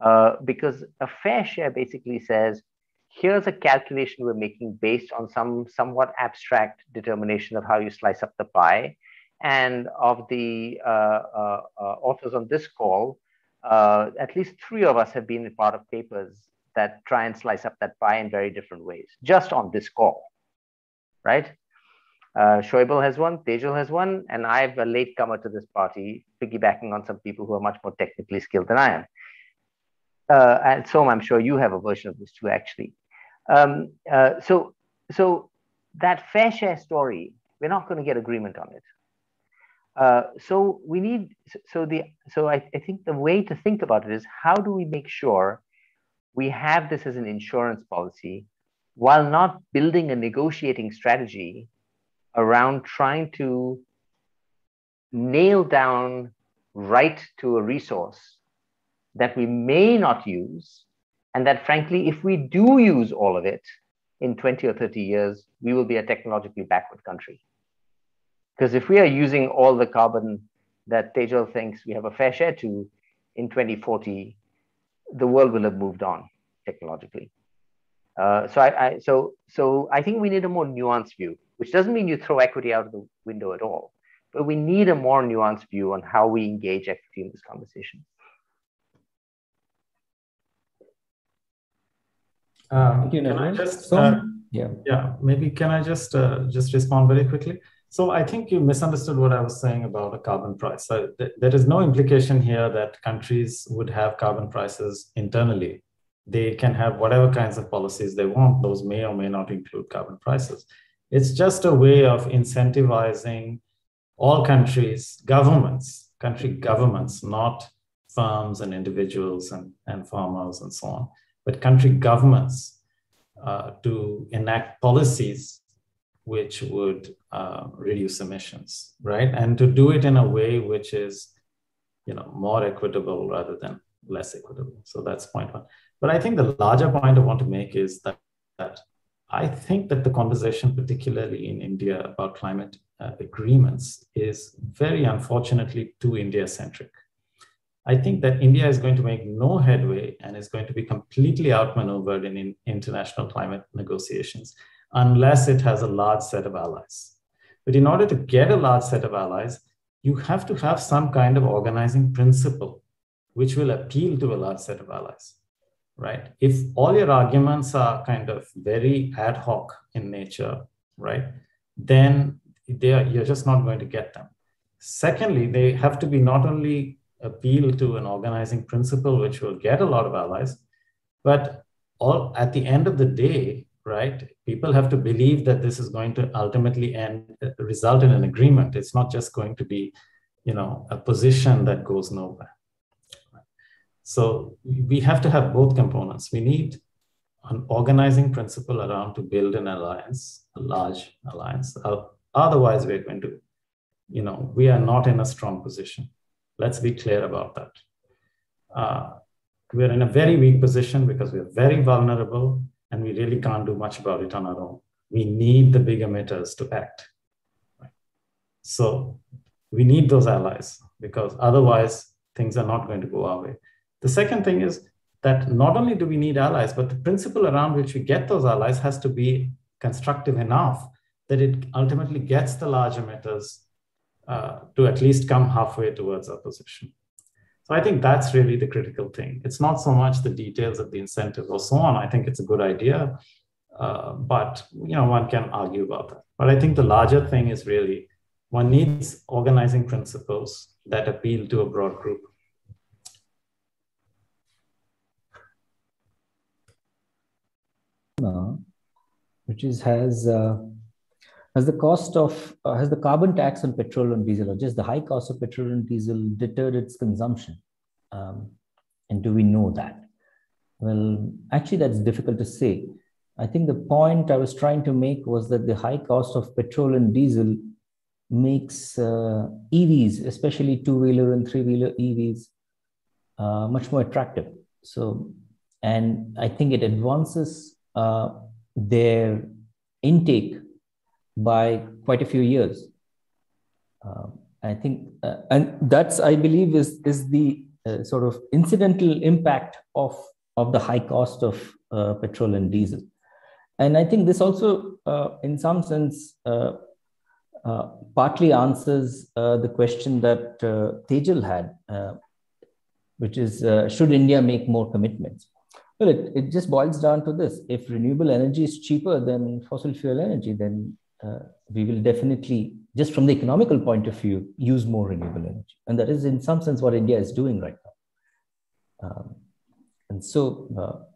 Uh, because a fair share basically says, here's a calculation we're making based on some somewhat abstract determination of how you slice up the pie and of the uh, uh, uh, authors on this call, at least three of us have been part of papers that try and slice up that pie in very different ways, just on this call, right? Uh, has one, Tejal has one, and I'm a late comer to this party, piggybacking on some people who are much more technically skilled than I am. Uh, and so I'm sure you have a version of this too, actually. Um, uh, so, so that fair share story, we're not going to get agreement on it. Uh, so we need so the so I, I think the way to think about it is how do we make sure we have this as an insurance policy while not building a negotiating strategy around trying to nail down right to a resource that we may not use and that frankly if we do use all of it in 20 or 30 years we will be a technologically backward country because if we are using all the carbon that Tejal thinks we have a fair share to in 2040, the world will have moved on technologically. Uh, so, I, I, so, so I think we need a more nuanced view, which doesn't mean you throw equity out of the window at all, but we need a more nuanced view on how we engage equity in this conversation. Um, can I just, uh, yeah, yeah, maybe can I just uh, just respond very quickly? So I think you misunderstood what I was saying about a carbon price. So th- there is no implication here that countries would have carbon prices internally. They can have whatever kinds of policies they want. Those may or may not include carbon prices. It's just a way of incentivizing all countries, governments, country governments, not firms and individuals and, and farmers and so on, but country governments uh, to enact policies which would uh, reduce emissions, right? And to do it in a way which is, you know, more equitable rather than less equitable. So that's point one. But I think the larger point I want to make is that, that I think that the conversation, particularly in India about climate uh, agreements, is very unfortunately too India centric. I think that India is going to make no headway and is going to be completely outmaneuvered in, in international climate negotiations unless it has a large set of allies. But in order to get a large set of allies, you have to have some kind of organizing principle which will appeal to a large set of allies, right? If all your arguments are kind of very ad hoc in nature, right, then they are, you're just not going to get them. Secondly, they have to be not only appeal to an organizing principle which will get a lot of allies, but all at the end of the day, right? People have to believe that this is going to ultimately end, result in an agreement. It's not just going to be, you know, a position that goes nowhere. So we have to have both components. We need an organizing principle around to build an alliance, a large alliance. Otherwise, we're going to, you know, we are not in a strong position. Let's be clear about that. Uh, we're in a very weak position because we're very vulnerable and we really can't do much about it on our own. We need the big emitters to act. So we need those allies because otherwise things are not going to go our way. The second thing is that not only do we need allies, but the principle around which we get those allies has to be constructive enough that it ultimately gets the large emitters uh, to at least come halfway towards our position. So I think that's really the critical thing. It's not so much the details of the incentive or so on. I think it's a good idea, uh, but you know one can argue about that. But I think the larger thing is really one needs organizing principles that appeal to a broad group. Which is has uh, has the cost of uh, has the carbon tax on petrol and diesel, or just the high cost of petrol and diesel, deterred its consumption? Um, and do we know that? Well, actually, that's difficult to say. I think the point I was trying to make was that the high cost of petrol and diesel makes uh, EVs, especially two wheeler and three wheeler EVs, uh, much more attractive. So, and I think it advances uh, their intake by quite a few years. Uh, I think, uh, and that's, I believe, is, is the uh, sort of incidental impact of, of the high cost of petrol and diesel. And I think this also, in some sense, uh, partly answers uh, the question that uh, Tejal had, uh, which is uh, should India make more commitments? Well, it, it just boils down to this. If renewable energy is cheaper than fossil fuel energy, then we will definitely, just from the economical point of view, use more renewable energy. And that is, in some sense, what India is doing right now. Um, and so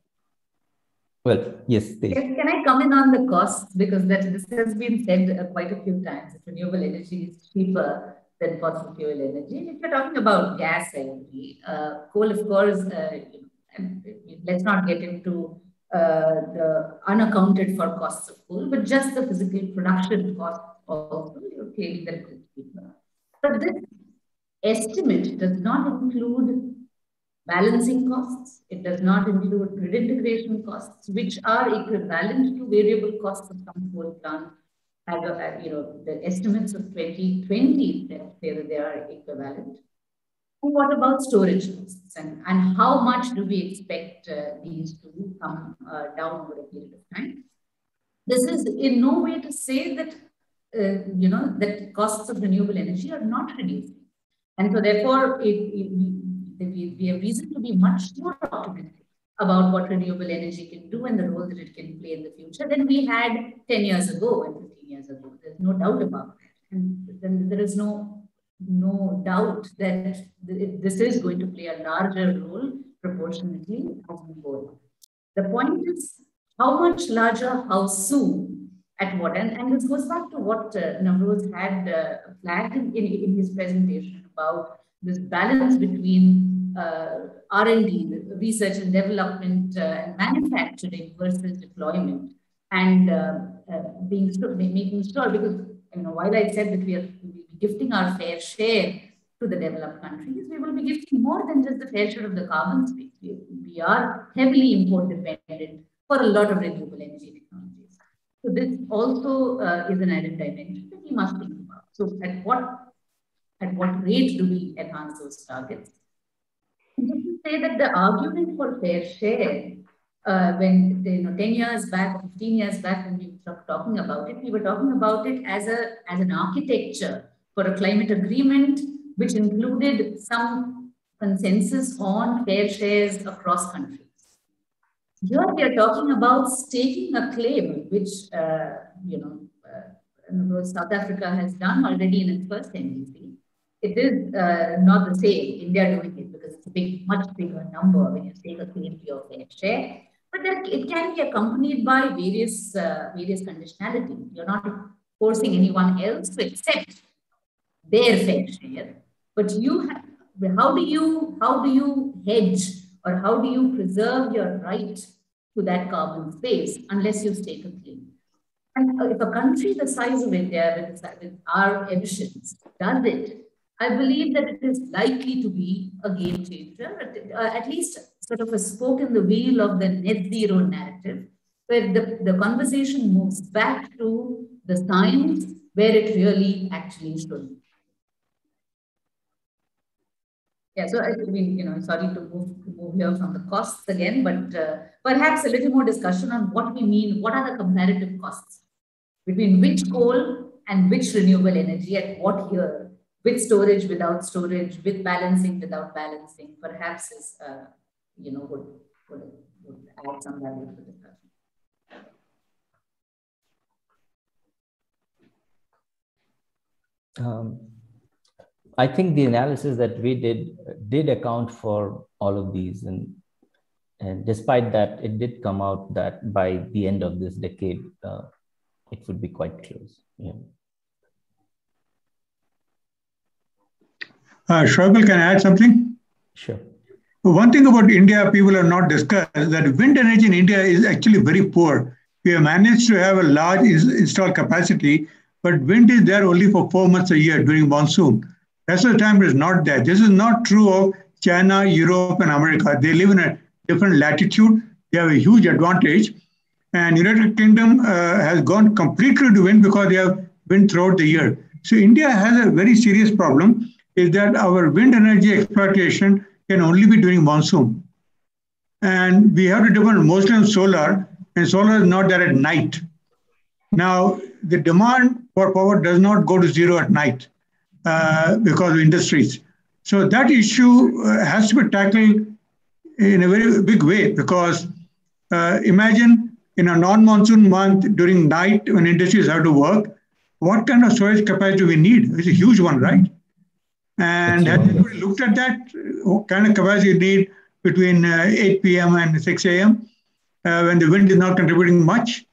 well, yes. Can, can, I come in on the costs? Because that this has been said uh, quite a few times. Renewable energy is cheaper than fossil fuel energy. if you're talking about gas, energy. Uh, coal, of course, uh, let's not get into uh, the unaccounted for costs of coal, but just the physical production cost of coal, that it's cheaper. But this estimate does not include balancing costs. It does not include grid integration costs, which are equivalent to variable costs of some coal plant. You know, the estimates of 2020 that they are equivalent. What about storage costs and, and how much do we expect uh, these to come uh, down over a period of time? This is in no way to say that, uh, you know, that costs of renewable energy are not reducing. And so therefore, it, it, we, we have reason to be much more optimistic about what renewable energy can do and the role that it can play in the future than we had 10 years ago and 15 years ago. There's no doubt about that. And then there is no, no doubt that this is going to play a larger role proportionately as we go. The point is how much larger, how soon, at what, and, and this goes back to what uh, had uh, flagged in, in, in his presentation about this balance between uh, R&D, research and development uh, and manufacturing versus deployment and uh, uh being making sure because you know while I said that we are gifting our fair share to the developed countries, we will be gifting more than just the fair share of the carbon space. We, we are heavily import dependent for a lot of renewable energy technologies. So this also uh, is an added dimension that we must think about. So at what at what rate do we advance those targets? Just to say that the argument for fair share, uh, when you know 10 years back, 15 years back, when we were talking about it, we were talking about it as a as an architecture for a climate agreement, which included some consensus on fair shares across countries. Here we are talking about staking a claim, which uh, you know uh, South Africa has done already in its first NDC, it is uh, not the same India doing it because it's a big, much bigger number when you take a claim to your fair share. But there, it can be accompanied by various uh, various conditionality. You're not forcing anyone else to accept their fair share, but you have, how do you how do you hedge or how do you preserve your right to that carbon space unless you stake a claim? And if a country the size of India with, with our emissions does it, I believe that it is likely to be a game changer, uh, at least sort of a spoke in the wheel of the net zero narrative, where the, the conversation moves back to the science where it really actually should be. Yeah, so I mean, you know, sorry to move, to move here from the costs again, but uh, perhaps a little more discussion on what we mean, what are the comparative costs between which coal and which renewable energy at what year with storage, without storage, with balancing, without balancing, perhaps is, uh, you know, would, would, would add some value to the discussion. Um, I think the analysis that we did did account for all of these, and and despite that, it did come out that by the end of this decade, uh, it would be quite close. Yeah. Uh, can I add something? Sure. One thing about India, people have not discussed that wind energy in India is actually very poor. We have managed to have a large installed capacity, but wind is there only for four months a year during monsoon. Rest of the time is not there. This is not true of China, Europe, and America. They live in a different latitude. They have a huge advantage. And United Kingdom uh, has gone completely to wind because they have wind throughout the year. So India has a very serious problem is that our wind energy exploitation can only be during monsoon. And we have to depend mostly on solar, and solar is not there at night. Now, the demand for power does not go to zero at night uh, because of industries. So that issue uh, has to be tackled in a very big way because uh, imagine in a non-monsoon month during night when industries have to work, what kind of storage capacity we need? It's a huge one, right? And has anybody looked at that? What kind of capacity you need between uh, 8 p.m. and 6 a.m. Uh, when the wind is not contributing much,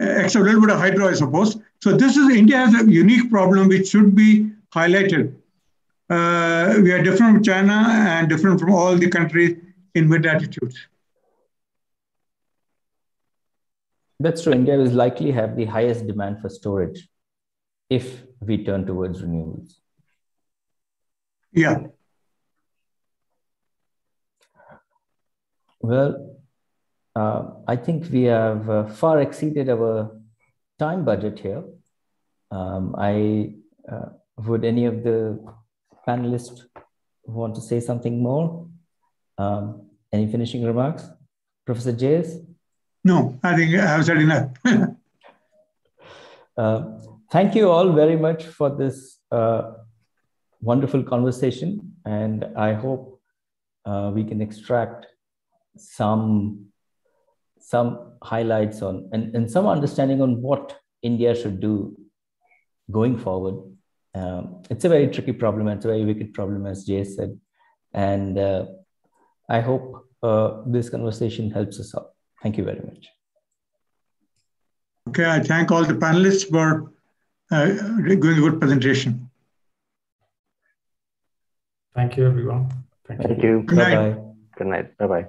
uh, except a little bit of hydro, I suppose. So this is India has a unique problem which should be highlighted. Uh, we are different from China and different from all the countries in mid latitudes. That's true. India will likely have the highest demand for storage if we turn towards renewables. Yeah. Well, uh, I think we have uh, far exceeded our time budget here. Um, I uh, would any of the panelists want to say something more? Um, any finishing remarks, Professor Jays? No, I think I have said enough. Uh, thank you all very much for this uh, wonderful conversation, and I hope uh, we can extract some some highlights on and, and some understanding on what India should do going forward. Um, it's a very tricky problem. It's a very wicked problem, as Jay said, and uh, I hope uh, this conversation helps us out. Thank you very much. Okay, I thank all the panelists for uh, giving a good presentation. Thank you, everyone. Thank, Thank you. Good night. Good night. Bye bye.